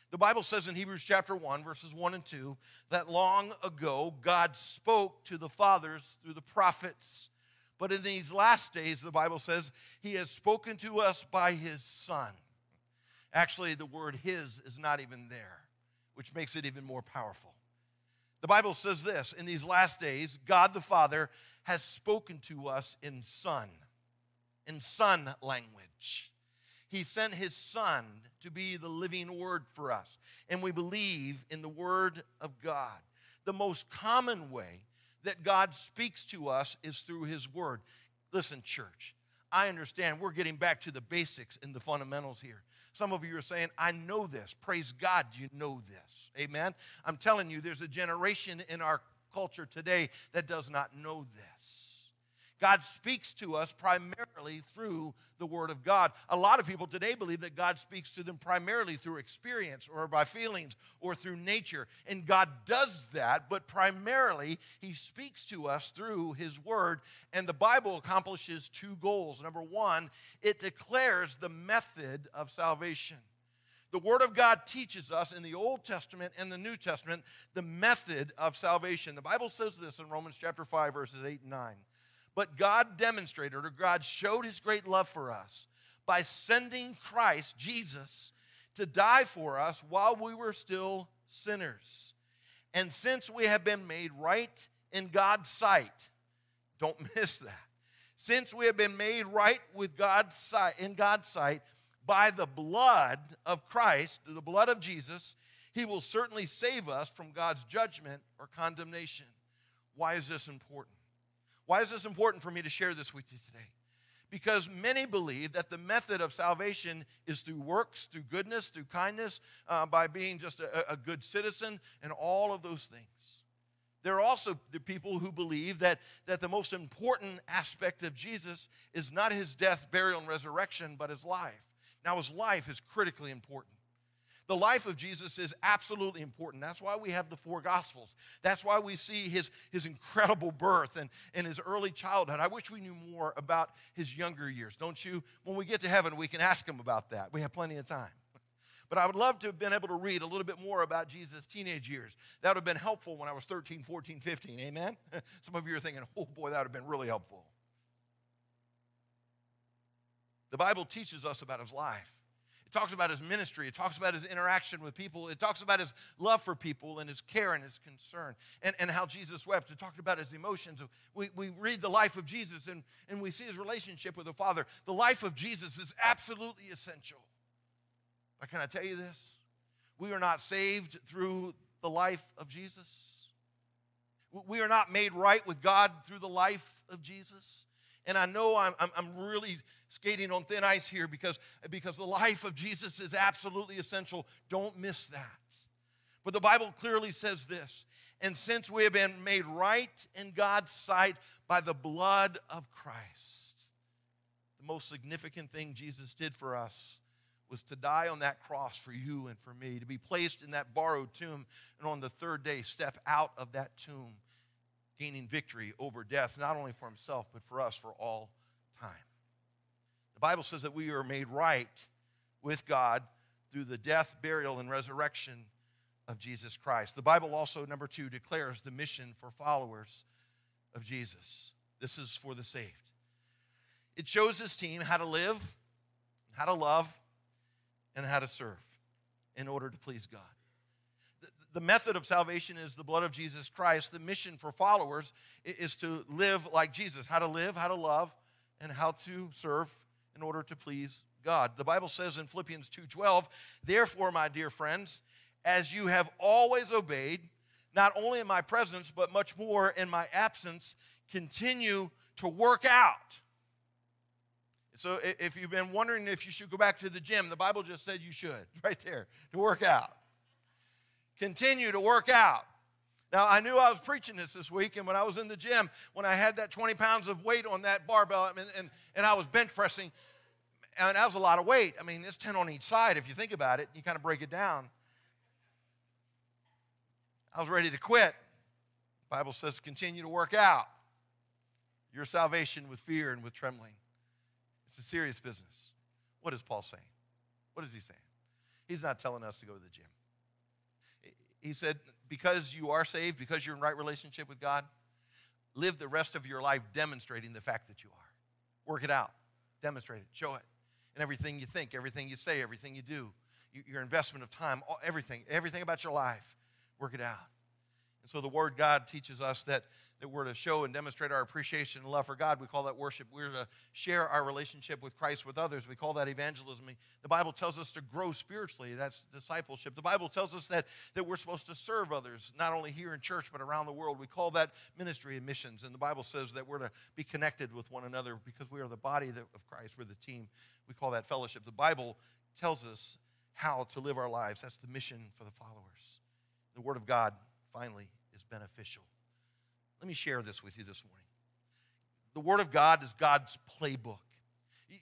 The Bible says in Hebrews chapter 1, verses 1 and 2, that long ago God spoke to the fathers through the prophets. But in these last days, the Bible says, He has spoken to us by His Son. Actually, the word His is not even there, which makes it even more powerful. The Bible says this In these last days, God the Father has spoken to us in Son, in Son language. He sent His Son to be the living Word for us. And we believe in the Word of God. The most common way that God speaks to us is through His Word. Listen, church, I understand we're getting back to the basics and the fundamentals here. Some of you are saying, I know this. Praise God, you know this. Amen. I'm telling you, there's a generation in our culture today that does not know this. God speaks to us primarily through the Word of God. A lot of people today believe that God speaks to them primarily through experience or by feelings or through nature. And God does that, but primarily He speaks to us through His Word. And the Bible accomplishes two goals. Number one, it declares the method of salvation. The Word of God teaches us in the Old Testament and the New Testament the method of salvation. The Bible says this in Romans chapter 5, verses 8 and 9. But God demonstrated, or God showed his great love for us by sending Christ, Jesus, to die for us while we were still sinners. And since we have been made right in God's sight, don't miss that. Since we have been made right with God's sight, in God's sight by the blood of Christ, the blood of Jesus, he will certainly save us from God's judgment or condemnation. Why is this important? Why is this important for me to share this with you today? Because many believe that the method of salvation is through works, through goodness, through kindness, uh, by being just a, a good citizen, and all of those things. There are also the people who believe that, that the most important aspect of Jesus is not his death, burial, and resurrection, but his life. Now, his life is critically important. The life of Jesus is absolutely important. That's why we have the four Gospels. That's why we see his, his incredible birth and, and his early childhood. I wish we knew more about his younger years, don't you? When we get to heaven, we can ask him about that. We have plenty of time. But I would love to have been able to read a little bit more about Jesus' teenage years. That would have been helpful when I was 13, 14, 15. Amen? Some of you are thinking, oh boy, that would have been really helpful. The Bible teaches us about his life. Talks about his ministry. It talks about his interaction with people. It talks about his love for people and his care and his concern and, and how Jesus wept. It talked about his emotions. We, we read the life of Jesus and, and we see his relationship with the Father. The life of Jesus is absolutely essential. But can I tell you this? we are not saved through the life of Jesus. We are not made right with God through the life of Jesus. And I know I'm, I'm, I'm, really skating on thin ice here because, because the life of Jesus is absolutely essential. Don't miss that. But the Bible clearly says this and since we have been made right in God's sight by the blood of Christ, the most significant thing Jesus did for us was to die on that cross for you and for me, to be placed in that borrowed tomb, and on the third day step out of that tomb, gaining victory over death, not only for himself, but for us for all time. The Bible says that we are made right with God through the death, burial, and resurrection of Jesus Christ. The Bible also, number two, declares the mission for followers of Jesus. This is for the saved. It shows his team how to live, how to love, and how to serve in order to please God. The method of salvation is the blood of Jesus Christ. The mission for followers is to live like Jesus how to live, how to love, and how to serve in order to please God. The Bible says in Philippians 2:12, "Therefore, my dear friends, as you have always obeyed, not only in my presence, but much more in my absence, continue to work out. So if you've been wondering if you should go back to the gym, the Bible just said you should, right there, to work out. Continue to work out. Now, I knew I was preaching this this week, and when I was in the gym, when I had that 20 pounds of weight on that barbell, and, and, and I was bench pressing, and that was a lot of weight. I mean, it's 10 on each side if you think about it. You kind of break it down. I was ready to quit. The Bible says continue to work out your salvation with fear and with trembling. It's a serious business. What is Paul saying? What is he saying? He's not telling us to go to the gym. He said, because you are saved, because you're in right relationship with God, live the rest of your life demonstrating the fact that you are. Work it out, demonstrate it, show it. And everything you think, everything you say, everything you do, your investment of time, everything, everything about your life work it out. And so the Word God teaches us that, that we're to show and demonstrate our appreciation and love for God. We call that worship. We're to share our relationship with Christ with others. We call that evangelism. The Bible tells us to grow spiritually. That's discipleship. The Bible tells us that, that we're supposed to serve others, not only here in church, but around the world. We call that ministry and missions. And the Bible says that we're to be connected with one another because we are the body of Christ. We're the team. We call that fellowship. The Bible tells us how to live our lives. That's the mission for the followers. The Word of God, finally, beneficial. Let me share this with you this morning. The Word of God is God's playbook.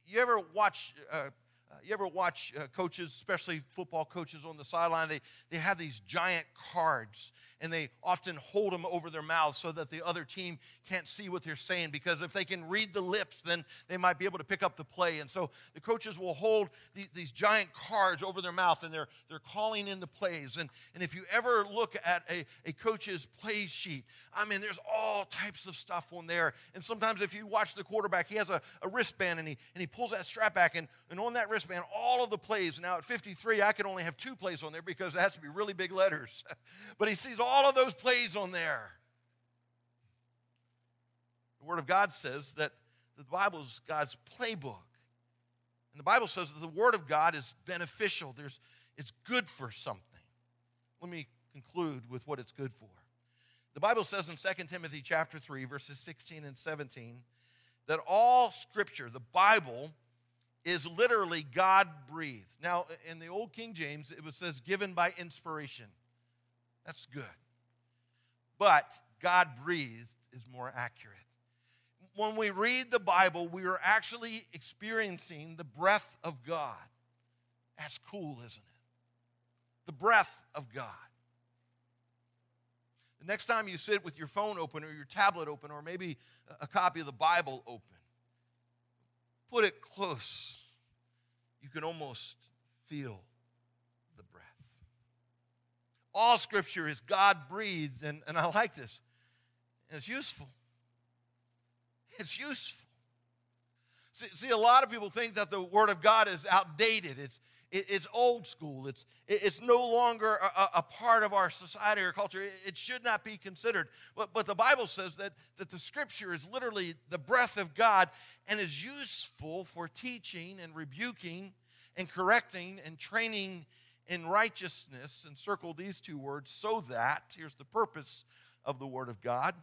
You ever watch uh, uh, you ever watch uh, coaches, especially football coaches on the sideline? They, they have these giant cards and they often hold them over their mouths so that the other team can't see what they're saying because if they can read the lips, then they might be able to pick up the play. And so the coaches will hold the, these giant cards over their mouth and they're, they're calling in the plays. And, and if you ever look at a, a coach's play sheet, I mean, there's all types of stuff on there. And sometimes if you watch the quarterback, he has a, a wristband and he, and he pulls that strap back, and, and on that wristband, all of the plays. Now, at 53, I can only have two plays on there because it has to be really big letters. but he sees all of those plays on there. The Word of God says that the Bible is God's playbook. And the Bible says that the Word of God is beneficial, There's, it's good for something. Let me conclude with what it's good for. The Bible says in 2 Timothy chapter 3, verses 16 and 17, that all scripture, the Bible, is literally God breathed. Now, in the Old King James, it was says given by inspiration. That's good. But God breathed is more accurate. When we read the Bible, we are actually experiencing the breath of God. That's cool, isn't it? The breath of God. The next time you sit with your phone open or your tablet open or maybe a copy of the Bible open, put it close. You can almost feel the breath. All scripture is God breathed, and, and I like this. It's useful. It's useful. See, see, a lot of people think that the Word of God is outdated. It's, it's old school. It's, it's no longer a, a, part of our society or culture. It should not be considered. But, but the Bible says that, that the Scripture is literally the breath of God and is useful for teaching and rebuking and correcting and training in righteousness, and circle these two words, so that, here's the purpose of the Word of God,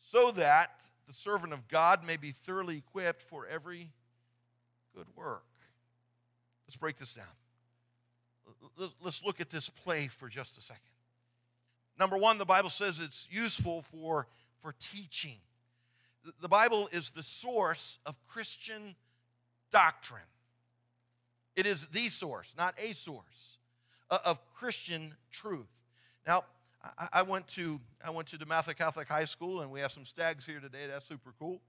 so that the servant of God may be thoroughly equipped for every good work. Let's break this down. Let's look at this play for just a second. Number one, the Bible says it's useful for, for teaching. The Bible is the source of Christian doctrine. It is the source, not a source, uh, of Christian truth. Now, I went to I went to DeMatha Catholic High School, and we have some stags here today. That's super cool.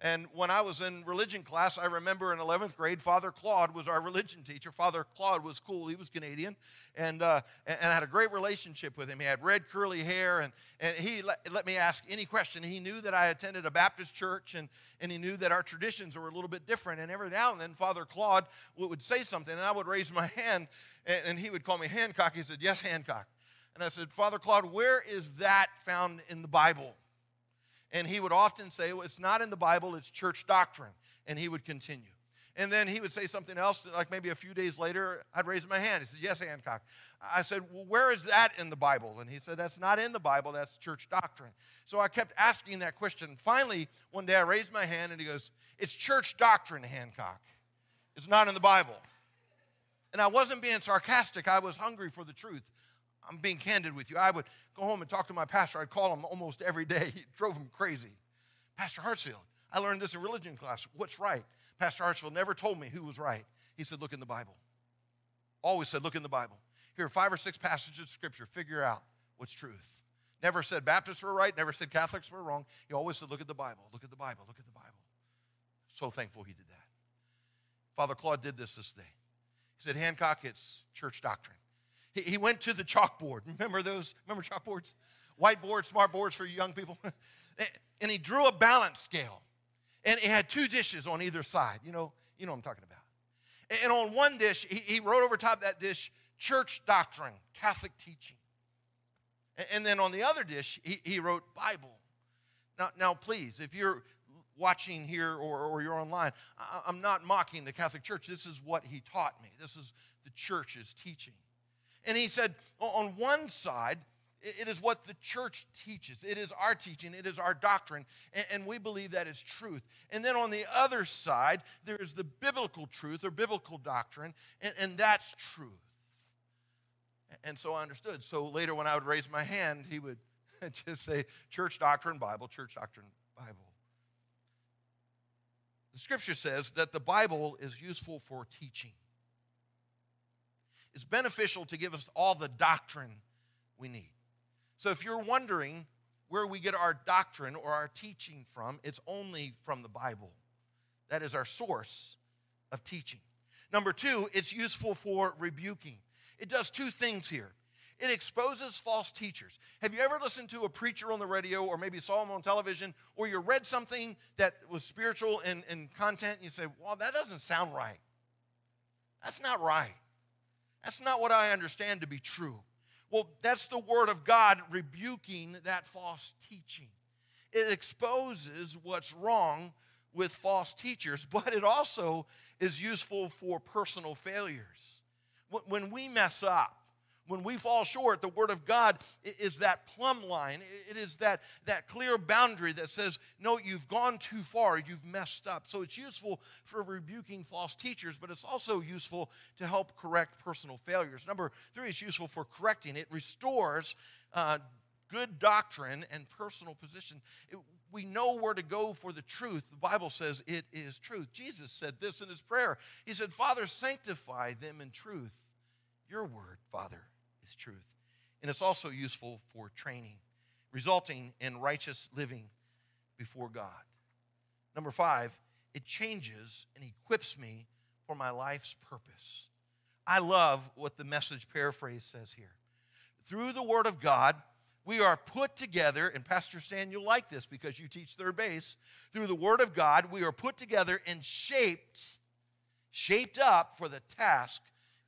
And when I was in religion class, I remember in 11th grade, Father Claude was our religion teacher. Father Claude was cool. He was Canadian. And, uh, and I had a great relationship with him. He had red curly hair, and, and he let, let me ask any question. He knew that I attended a Baptist church, and, and he knew that our traditions were a little bit different. And every now and then, Father Claude would would say something, and I would raise my hand, and, and he would call me Hancock. He said, Yes, Hancock. And I said, Father Claude, where is that found in the Bible? And he would often say, well, It's not in the Bible, it's church doctrine. And he would continue. And then he would say something else, like maybe a few days later, I'd raise my hand. He said, Yes, Hancock. I said, Well, where is that in the Bible? And he said, That's not in the Bible, that's church doctrine. So I kept asking that question. Finally, one day I raised my hand and he goes, It's church doctrine, Hancock. It's not in the Bible. And I wasn't being sarcastic, I was hungry for the truth. I'm being candid with you. I would go home and talk to my pastor. I'd call him almost every day. It drove him crazy. Pastor Hartsfield, I learned this in religion class. What's right? Pastor Hartsfield never told me who was right. He said, Look in the Bible. Always said, Look in the Bible. Here are five or six passages of Scripture. Figure out what's truth. Never said Baptists were right, never said Catholics were wrong. He always said, Look at the Bible, look at the Bible, look at the Bible. So thankful he did that. Father Claude did this this day. He said, Hancock, it's church doctrine. He, he went to the chalkboard. Remember those? Remember chalkboards? Whiteboards, smart boards for young people. and he drew a balance scale. And it had two dishes on either side. You know, you know what I'm talking about. And on one dish, he, wrote over top that dish, church doctrine, Catholic teaching. And then on the other dish, he, he wrote Bible. Now, now, please, if you're watching here or, or you're online, I'm not mocking the Catholic Church. This is what he taught me. This is the church's teaching. And he said, on one side, it is what the church teaches. It is our teaching. It is our doctrine. And, we believe that is truth. And then on the other side, there is the biblical truth or biblical doctrine, and, that's truth. And so I understood. So later, when I would raise my hand, he would just say, Church doctrine, Bible, church doctrine, Bible. The scripture says that the Bible is useful for teaching it's beneficial to give us all the doctrine we need. So if you're wondering where we get our doctrine or our teaching from, it's only from the Bible. That is our source of teaching. Number two, it's useful for rebuking. It does two things here. It exposes false teachers. Have you ever listened to a preacher on the radio or maybe saw him on television or you read something that was spiritual in, in content and you say, well, that doesn't sound right? That's not right. That's not what I understand to be true. Well, that's the Word of God rebuking that false teaching. It exposes what's wrong with false teachers, but it also is useful for personal failures. When we mess up, when we fall short, the Word of God is that plumb line. It is that, that clear boundary that says, no, you've gone too far, you've messed up. So it's useful for rebuking false teachers, but it's also useful to help correct personal failures. Number three, it's useful for correcting. It restores uh, good doctrine and personal position. It, we know where to go for the truth. The Bible says it is truth. Jesus said this in his prayer. He said, Father, sanctify them in truth. Your word, Father, truth. And it's also useful for training, resulting in righteous living before God. Number five, it changes and equips me for my life's purpose. I love what the message paraphrase says here. Through the Word of God, we are put together, and Pastor Stan, you'll like this because you teach third base. Through the Word of God, we are put together and shaped, shaped up for the task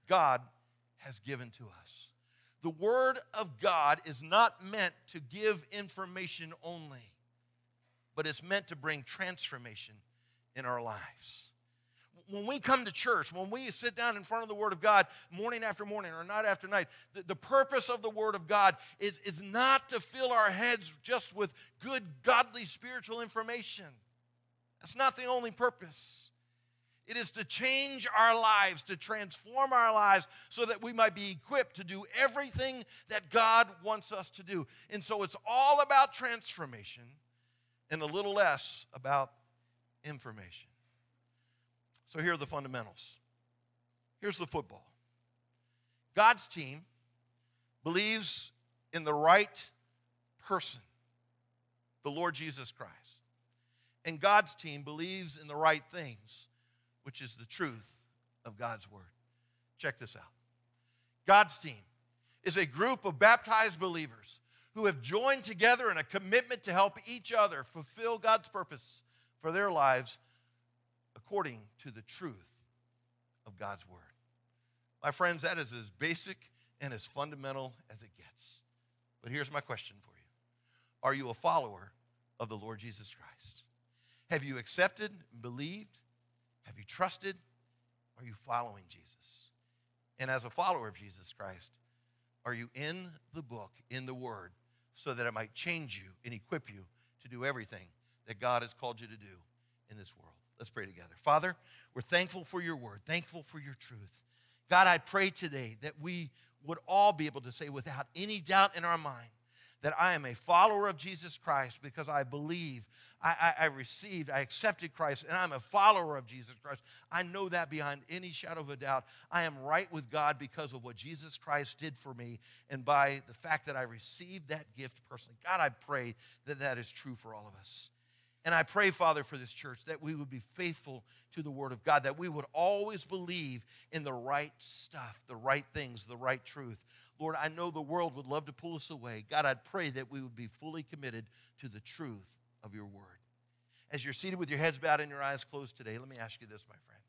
God has given to us. The Word of God is not meant to give information only, but it's meant to bring transformation in our lives. when we come to church, when we sit down in front of the Word of God morning after morning or night after night, the, the purpose of the Word of God is, is not to fill our heads just with good, godly, spiritual information. That's not the only purpose. It is to change our lives, to transform our lives so that we might be equipped to do everything that God wants us to do. And so it's all about transformation and a little less about information. So here are the fundamentals. Here's the football God's team believes in the right person, the Lord Jesus Christ. And God's team believes in the right things, which is the truth of God's word. Check this out God's team is a group of baptized believers who have joined together in a commitment to help each other fulfill God's purpose for their lives according to the truth of God's word. My friends, that is as basic and as fundamental as it gets. But here's my question for you Are you a follower of the Lord Jesus Christ? Have you accepted, believed? Have you trusted? Are you following Jesus? And as a follower of Jesus Christ, are you in the book, in the Word, so that it might change you and equip you to do everything that God has called you to do in this world? Let's pray together. Father, we're thankful for your Word, thankful for your truth. God, I pray today that we would all be able to say without any doubt in our mind that I am a follower of Jesus Christ because I believe, I, I, I, received, I accepted Christ, and I'm a follower of Jesus Christ. I know that behind any shadow of a doubt. I am right with God because of what Jesus Christ did for me and by the fact that I received that gift personally. God, I pray that that is true for all of us. And I pray, Father, for this church that we would be faithful to the Word of God, that we would always believe in the right stuff, the right things, the right truth. Lord, I know the world would love to pull us away. God, I'd pray that we would be fully committed to the truth of your word. As you're seated with your heads bowed and your eyes closed today, let me ask you this, my friend.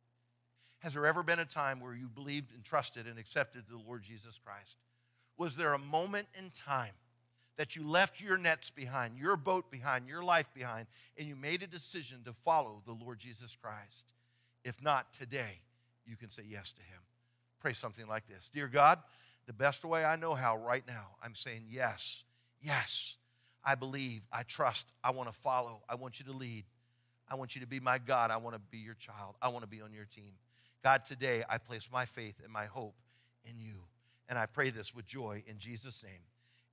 Has there ever been a time where you believed and trusted and accepted the Lord Jesus Christ? Was there a moment in time that you left your nets behind, your boat behind, your life behind, and you made a decision to follow the Lord Jesus Christ? If not today, you can say yes to him. Pray something like this Dear God, the best way I know how right now, I'm saying yes, yes. I believe, I trust, I want to follow, I want you to lead. I want you to be my God. I want to be your child. I want to be on your team. God, today I place my faith and my hope in you. And I pray this with joy in Jesus' name.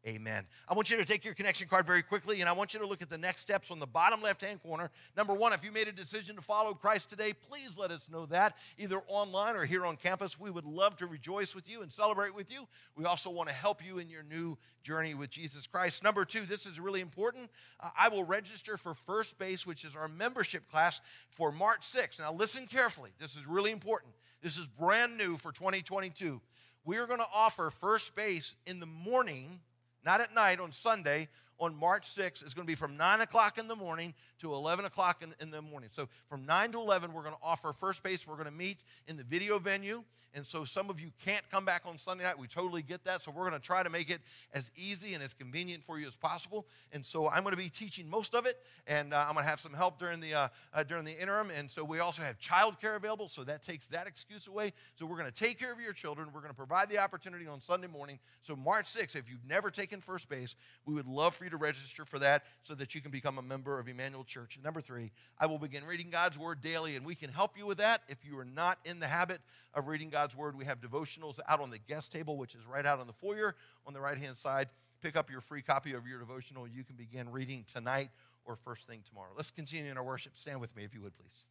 Amen. I want you to take your connection card very quickly, and I want you to look at the next steps on the bottom left hand corner. Number one, if you made a decision to follow Christ today, please let us know that, either online or here on campus. We would love to rejoice with you and celebrate with you. We also want to help you in your new journey with Jesus Christ. Number two, this is really important. Uh, I will register for First Base, which is our membership class for March 6th. Now, listen carefully. This is really important. This is brand new for 2022. We are going to offer First Base in the morning not at night on Sunday, on March 6th is going to be from 9 o'clock in the morning to 11 o'clock in, in the morning. So from 9 to 11, we're going to offer first base. We're going to meet in the video venue. And so some of you can't come back on Sunday night. We totally get that. So we're going to try to make it as easy and as convenient for you as possible. And so I'm going to be teaching most of it, and uh, I'm going to have some help during the uh, uh, during the interim. And so we also have childcare available, so that takes that excuse away. So we're going to take care of your children. We're going to provide the opportunity on Sunday morning. So March 6th, if you've never taken first base, we would love for you to register for that so that you can become a member of Emmanuel Church. And number three, I will begin reading God's Word daily, and we can help you with that if you are not in the habit of reading God's Word. We have devotionals out on the guest table, which is right out on the foyer on the right hand side. Pick up your free copy of your devotional. You can begin reading tonight or first thing tomorrow. Let's continue in our worship. Stand with me if you would, please.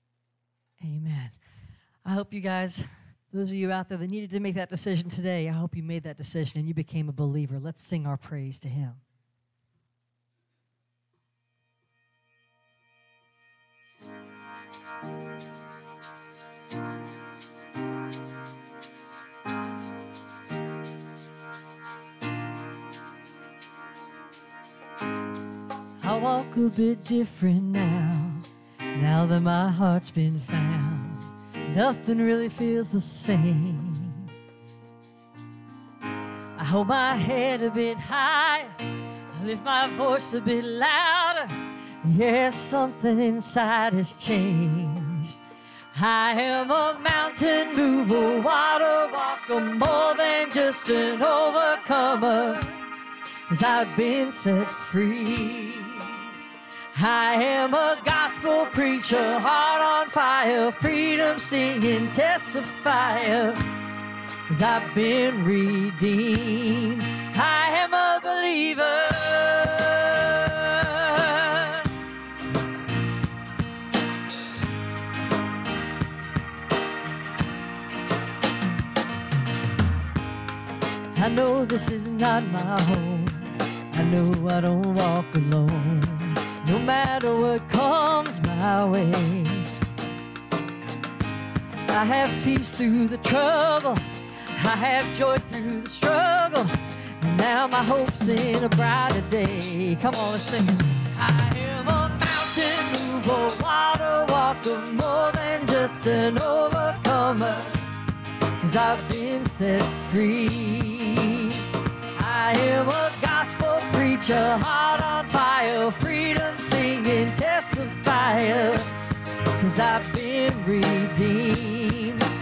Amen. I hope you guys, those of you out there that needed to make that decision today, I hope you made that decision and you became a believer. Let's sing our praise to Him. I walk a bit different now, now that my heart's been found. Nothing really feels the same. I hold my head a bit higher, lift my voice a bit louder. Yeah, something inside has changed. I am a mountain mover, water walker, more than just an overcomer. Cause I've been set free. I am a gospel preacher, heart on fire, freedom singing, testifier. Cause I've been redeemed. I am a believer. I know this is not my home. I know I don't walk alone. No matter what comes my way. I have peace through the trouble. I have joy through the struggle. And now my hope's in a brighter day. Come on, let's sing. I am a mountain mover, water walker, more than just an overcomer. Cause I've been set free. I am a gospel preacher, heart on fire, freedom singing, testifier. Cause I've been redeemed.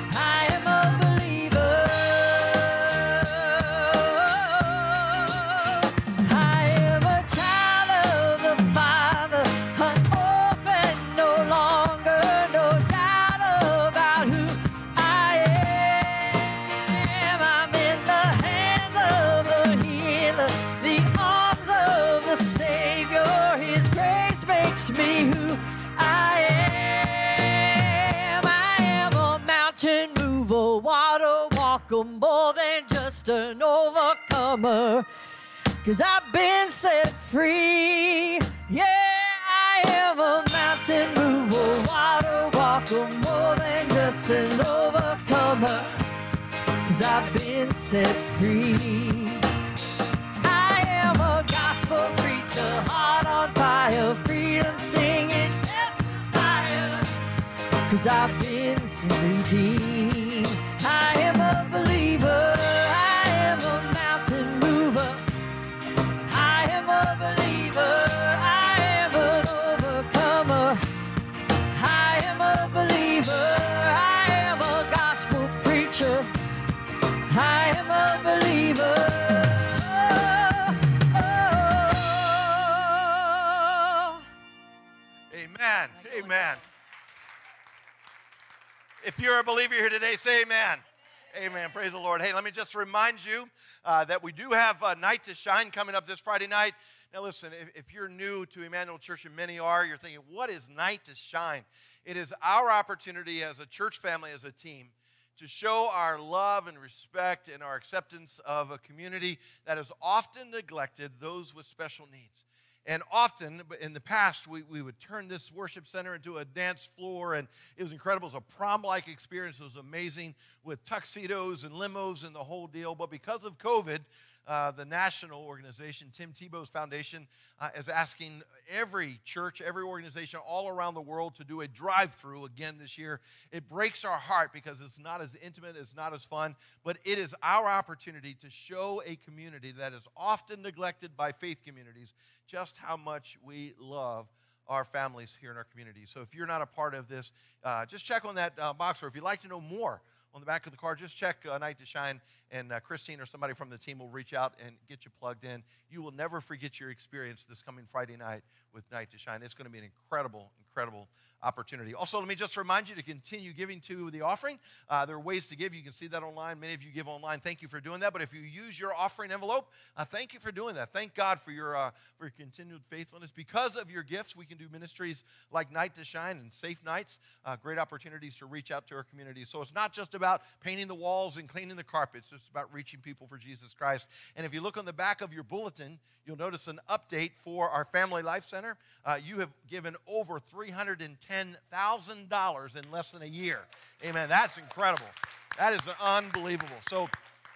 Just an overcomer. Cause I've been set free. Yeah, I am a mountain mover, water walker, more than just an overcomer. Cause I've been set free. I am a gospel preacher, heart on fire, freedom singing, testifier. Cause I've been redeemed. Amen. If you're a believer here today, say amen. Amen. Praise the Lord. Hey, let me just remind you uh, that we do have a night to shine coming up this Friday night. Now, listen, if, if you're new to Emmanuel Church, and many are, you're thinking, what is night to shine? It is our opportunity as a church family, as a team, to show our love and respect and our acceptance of a community that has often neglected those with special needs. And often in the past, we, we would turn this worship center into a dance floor, and it was incredible. It was a prom like experience. It was amazing with tuxedos and limos and the whole deal. But because of COVID, uh, the national organization, Tim Tebow's Foundation, uh, is asking every church, every organization all around the world to do a drive through again this year. It breaks our heart because it's not as intimate, it's not as fun, but it is our opportunity to show a community that is often neglected by faith communities just how much we love our families here in our community. So if you're not a part of this, uh, just check on that uh, box, or if you'd like to know more on the back of the card, just check uh, Night to Shine, and uh, Christine or somebody from the team will reach out and get you plugged in. You will never forget your experience this coming Friday night with Night to Shine. It's going to be an incredible, incredible opportunity. Also, let me just remind you to continue giving to the offering. Uh, there are ways to give. You can see that online. Many of you give online. Thank you for doing that. But if you use your offering envelope, uh, thank you for doing that. Thank God for your uh, for your continued faithfulness. Because of your gifts, we can do ministries like Night to Shine and Safe Nights. Uh, great opportunities to reach out to our community. So it's not just about painting the walls and cleaning the carpets. It's about reaching people for Jesus Christ. And if you look on the back of your bulletin, you'll notice an update for our Family Life Center. Uh, you have given over 310,000 in less than a year. Amen. That's incredible. That is unbelievable. So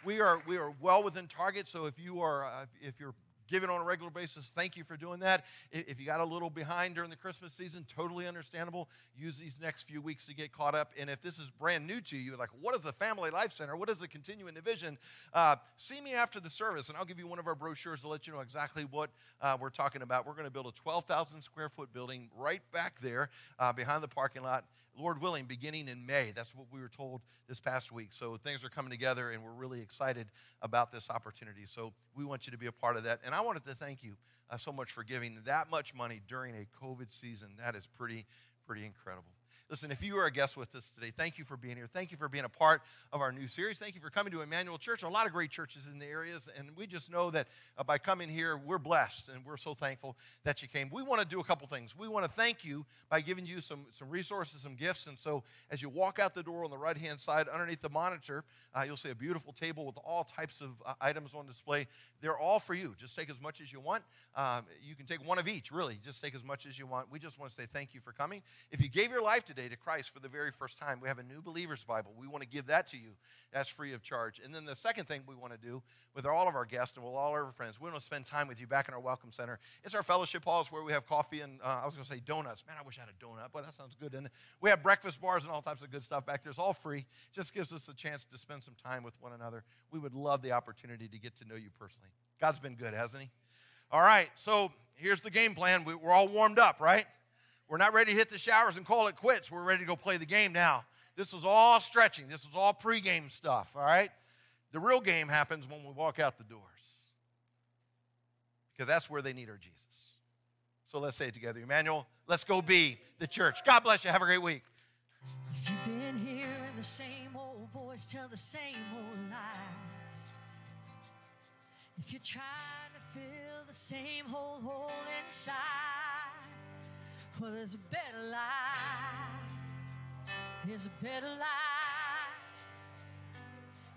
we are we are well within target. So if you are uh, if you're giving on a regular basis, thank you for doing that. If you got a little behind during the Christmas season, totally understandable. Use these next few weeks to get caught up. And if this is brand new to you, like what is the Family Life Center? What is the Continuing Division? Uh, see me after the service, and I'll give you one of our brochures to let you know exactly what uh, we're talking about. We're going to build a 12,000 square foot building right back there uh, behind the parking lot Lord willing, beginning in May. That's what we were told this past week. So things are coming together, and we're really excited about this opportunity. So we want you to be a part of that. And I wanted to thank you uh, so much for giving that much money during a COVID season. That is pretty, pretty incredible. Listen, if you are a guest with us today, thank you for being here. Thank you for being a part of our new series. Thank you for coming to Emmanuel Church. A lot of great churches in the areas, and we just know that uh, by coming here, we're blessed, and we're so thankful that you came. We want to do a couple things. We want to thank you by giving you some, some resources, some gifts, and so as you walk out the door on the right-hand side, underneath the monitor, uh, you'll see a beautiful table with all types of uh, items on display. They're all for you. Just take as much as you want. Um, you can take one of each, really. Just take as much as you want. We just want to say thank you for coming. If you gave your life today, today to Christ for the very first time, we have a new believer's Bible. We want to give that to you. That's free of charge. And then the second thing we want to do with all of our guests and with all of our friends, we want to spend time with you back in our Welcome Center. It's our fellowship halls where we have coffee and uh, I was going to say donuts. Man, I wish I had a donut, but that sounds good. And we have breakfast bars and all types of good stuff back there. It's all free. Just gives us a chance to spend some time with one another. We would love the opportunity to get to know you personally. God's been good, hasn't he? All right, so here's the game plan. We're all warmed up, right? We're not ready to hit the showers and call it quits. We're ready to go play the game now. This is all stretching. This is all pregame stuff, all right? The real game happens when we walk out the doors because that's where they need our Jesus. So let's say it together. Emmanuel, let's go be the church. God bless you. Have a great week. If you've been hearing the same old voice tell the same old lies, if you're trying to fill the same old hole inside, well, there's a better life. There's a better life.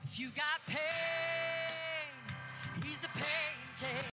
If you got pain, he's the pain taker.